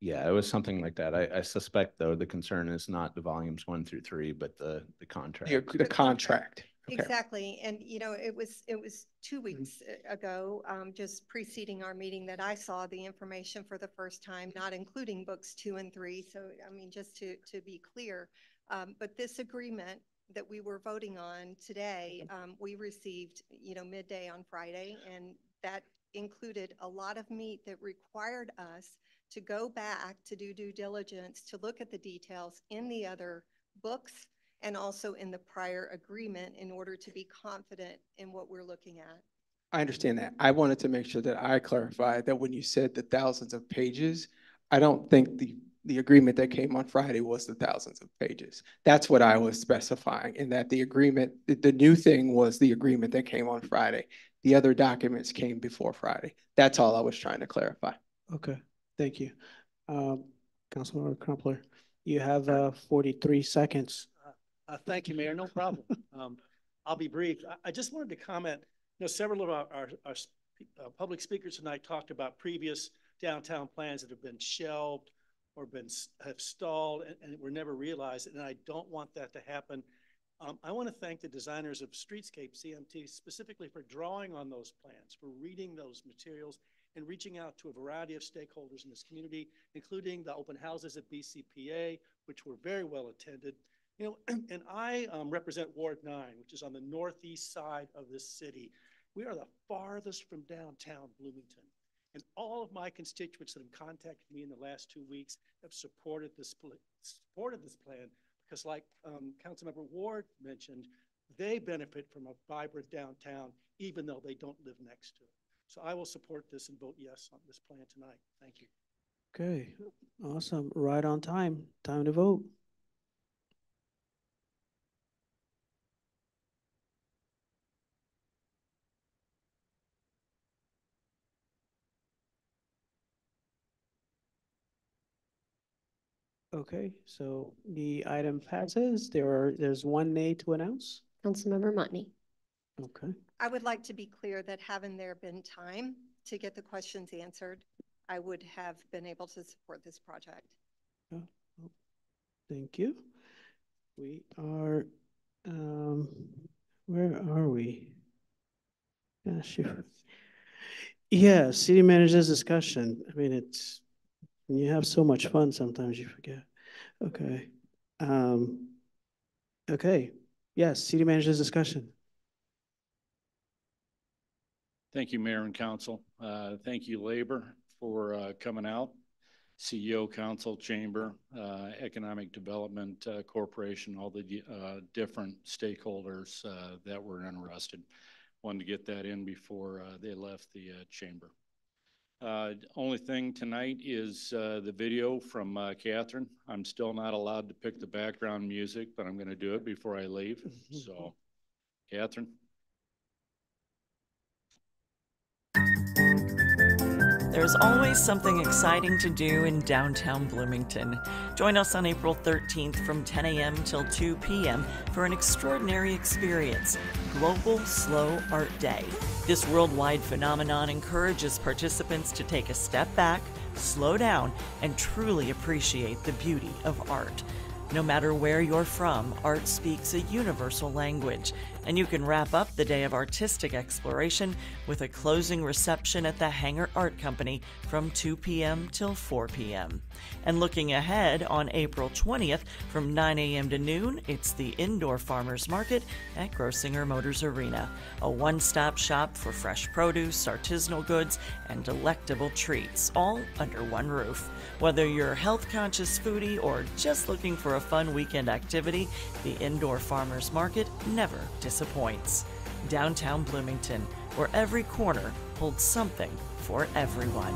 Yeah, it was something like that. I, I suspect though, the concern is not the volumes one through three, but the, the contract. The, the contract. Okay. Exactly. And, you know, it was, it was two weeks ago, um, just preceding our meeting that I saw the information for the first time, not including books two and three. So, I mean, just to, to be clear, um, but this agreement that we were voting on today, um, we received, you know, midday on Friday, and that included a lot of meat that required us to go back to do due diligence, to look at the details in the other books and also in the prior agreement in order to be confident in what we're looking at. I understand that. I wanted to make sure that I clarified that when you said the thousands of pages, I don't think the, the agreement that came on Friday was the thousands of pages. That's what I was specifying in that the agreement, the, the new thing was the agreement that came on Friday. The other documents came before Friday. That's all I was trying to clarify. Okay, thank you. Um, Councilmember Crumpler, you have, uh, forty-three seconds. Uh, thank you, Mayor. No problem. Um, I'll be brief. I, I just wanted to comment, you know, several of our, our, our uh, public speakers tonight talked about previous downtown plans that have been shelved or been, have stalled and, and were never realized, and I don't want that to happen. Um, I want to thank the designers of Streetscape CMT specifically for drawing on those plans, for reading those materials and reaching out to a variety of stakeholders in this community, including the open houses at BCPA, which were very well attended. You know, and I um, represent Ward 9, which is on the northeast side of this city. We are the farthest from downtown Bloomington. And all of my constituents that have contacted me in the last two weeks have supported this, supported this plan because like um, Councilmember Ward mentioned, they benefit from a vibrant downtown even though they don't live next to it. So I will support this and vote yes on this plan tonight. Thank you. Okay, awesome. Right on time. Time to vote. Okay, so the item passes. There are, there's one nay to announce. Councilmember Montney. Okay, I would like to be clear that having there been time to get the questions answered, I would have been able to support this project. thank you. We are, um, where are we? Yeah, sure. Yeah, city manager's discussion. I mean, it's, when you have so much fun, sometimes you forget. Okay. Um, okay, yes, city manager's discussion. Thank you, Mayor and Council. Uh, Thank you, Labor, for uh, coming out CEO Council Chamber, uh, Economic Development uh, Corporation, all the uh, different stakeholders uh, that were interested. Wanted to get that in before they left the chamber. Uh, only thing tonight is uh, the video from uh, Catherine. I'm still not allowed to pick the background music, but I'm going to do it before I leave. So, Catherine. There's always something exciting to do in downtown Bloomington. Join us on April 13th from 10 a.m. till 2 p.m. for an extraordinary experience Global Slow Art Day. This worldwide phenomenon encourages participants to take a step back, slow down, and truly appreciate the beauty of art. No matter where you're from, art speaks a universal language, and you can wrap up the day of artistic exploration with a closing reception at the Hangar Art Company from 2 p.m. till 4 p.m. And looking ahead, on April 20th from 9 a.m. to noon, it's the Indoor Farmers Market at Grossinger Motors Arena, a one stop shop for fresh produce, artisanal goods, and delectable treats, all under one roof. Whether you're a health conscious foodie or just looking for a fun weekend activity, the Indoor Farmers Market never disappoints. Downtown Bloomington, where every corner holds something for everyone.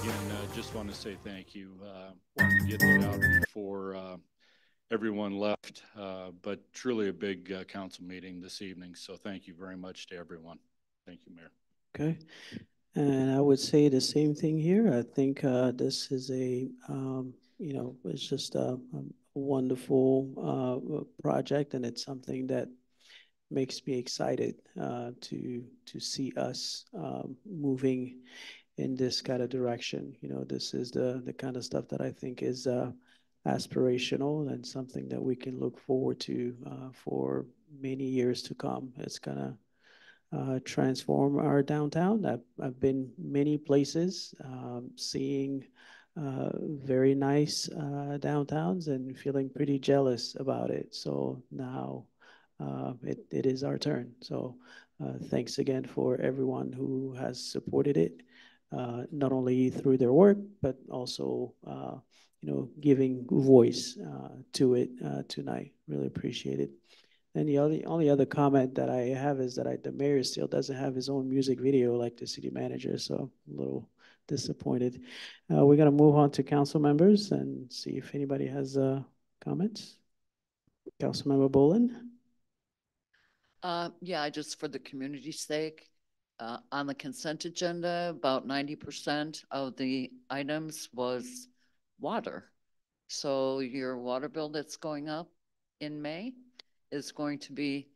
Again, uh, just want to say thank you. Uh, wanted to get that out before uh, everyone left, uh, but truly a big uh, council meeting this evening. So thank you very much to everyone. Thank you, Mayor. Okay. And I would say the same thing here. I think uh, this is a, um, you know, it's just a, a wonderful uh, project, and it's something that makes me excited uh, to to see us um, moving in this kind of direction. You know, this is the the kind of stuff that I think is uh, aspirational and something that we can look forward to uh, for many years to come. It's gonna uh, transform our downtown. I've, I've been many places, um, seeing uh, very nice uh, downtowns and feeling pretty jealous about it. So now uh, it, it is our turn. So uh, thanks again for everyone who has supported it, uh, not only through their work, but also, you know, giving voice to it tonight. Really appreciate it. And the only, only other comment that I have is that I, the mayor still doesn't have his own music video like the city manager, so a little disappointed. Uh, we're gonna move on to council members and see if anybody has uh, comments. Councilmember Boelen? Uh, yeah, just for the community's sake, uh, on the consent agenda, about ninety percent of the items was water. So your water bill that's going up in May is going to be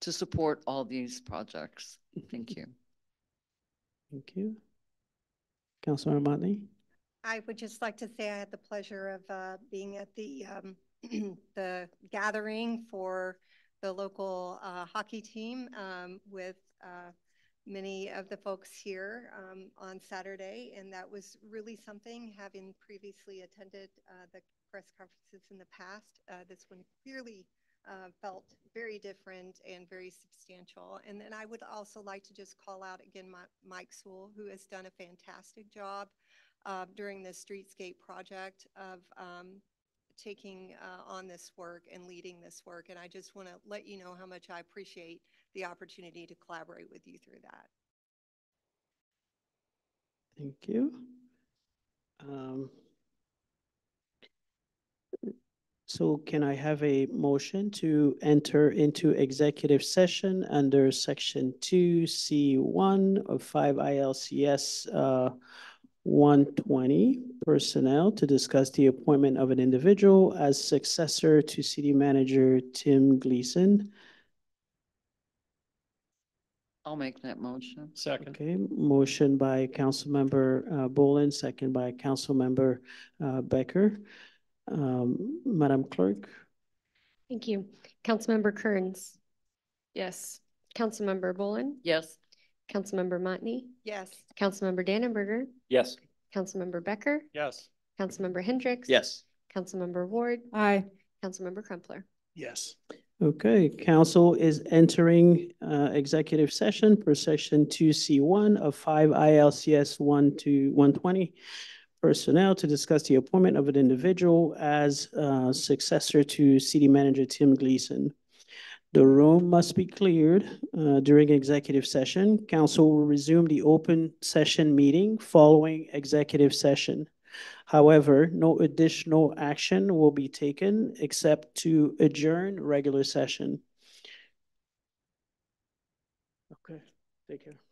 to support all these projects. Thank you. Thank you. Councilor Montney? I would just like to say I had the pleasure of uh, being at the um, the gathering for the local uh, hockey team um, with uh, many of the folks here um, on Saturday, and that was really something. Having previously attended uh, the press conferences in the past. Uh, this one clearly uh, felt very different and very substantial. And then I would also like to just call out again my, Mike Sewell, who has done a fantastic job uh, during the Streetscape project of um, taking uh, on this work and leading this work. And I just want to let you know how much I appreciate the opportunity to collaborate with you through that. Thank you. Um, So can I have a motion to enter into executive session under section two C one of five ILCS uh, one twenty personnel to discuss the appointment of an individual as successor to city manager Tim Gleason. I'll make that motion. Second. Okay, motion by Councilmember uh, Boelen, second by Councilmember uh, Becker. Um, Madam Clerk? Thank you. Councilmember Kearns? Yes. Councilmember Boelen? Yes. Councilmember Montney? Yes. Councilmember Danenberger? Yes. Councilmember Becker? Yes. Councilmember Hendricks? Yes. Councilmember Ward? Aye. Councilmember Crumpler? Yes. Okay, council is entering uh, executive session per section two C one of five ILCS one to one twenty personnel to discuss the appointment of an individual as uh, successor to city manager Tim Gleason. The room must be cleared uh, during executive session. Council will resume the open session meeting following executive session. However, no additional action will be taken except to adjourn regular session. Okay, take care.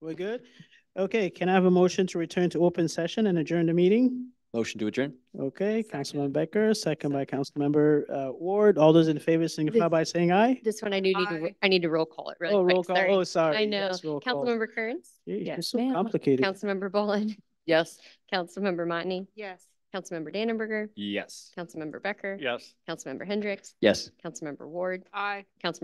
We're good? Okay, can I have a motion to return to open session and adjourn the meeting? Motion to adjourn? Okay, Councilman Becker, second by Councilmember uh, Ward. All those in favor signify This- by saying aye. This one I do need to, ro- I need to roll call it really Oh, quick. roll call. Sorry. Oh, sorry. I know. Yes, roll call. Councilmember Kearns? Gee, You're so complicated. Councilmember Boelen? Yes. Councilmember Montney? Yes. Councilmember Danenberger? Yes. Councilmember Becker? Yes. Councilmember Hendricks? Yes. Councilmember Ward? Aye. Councilmember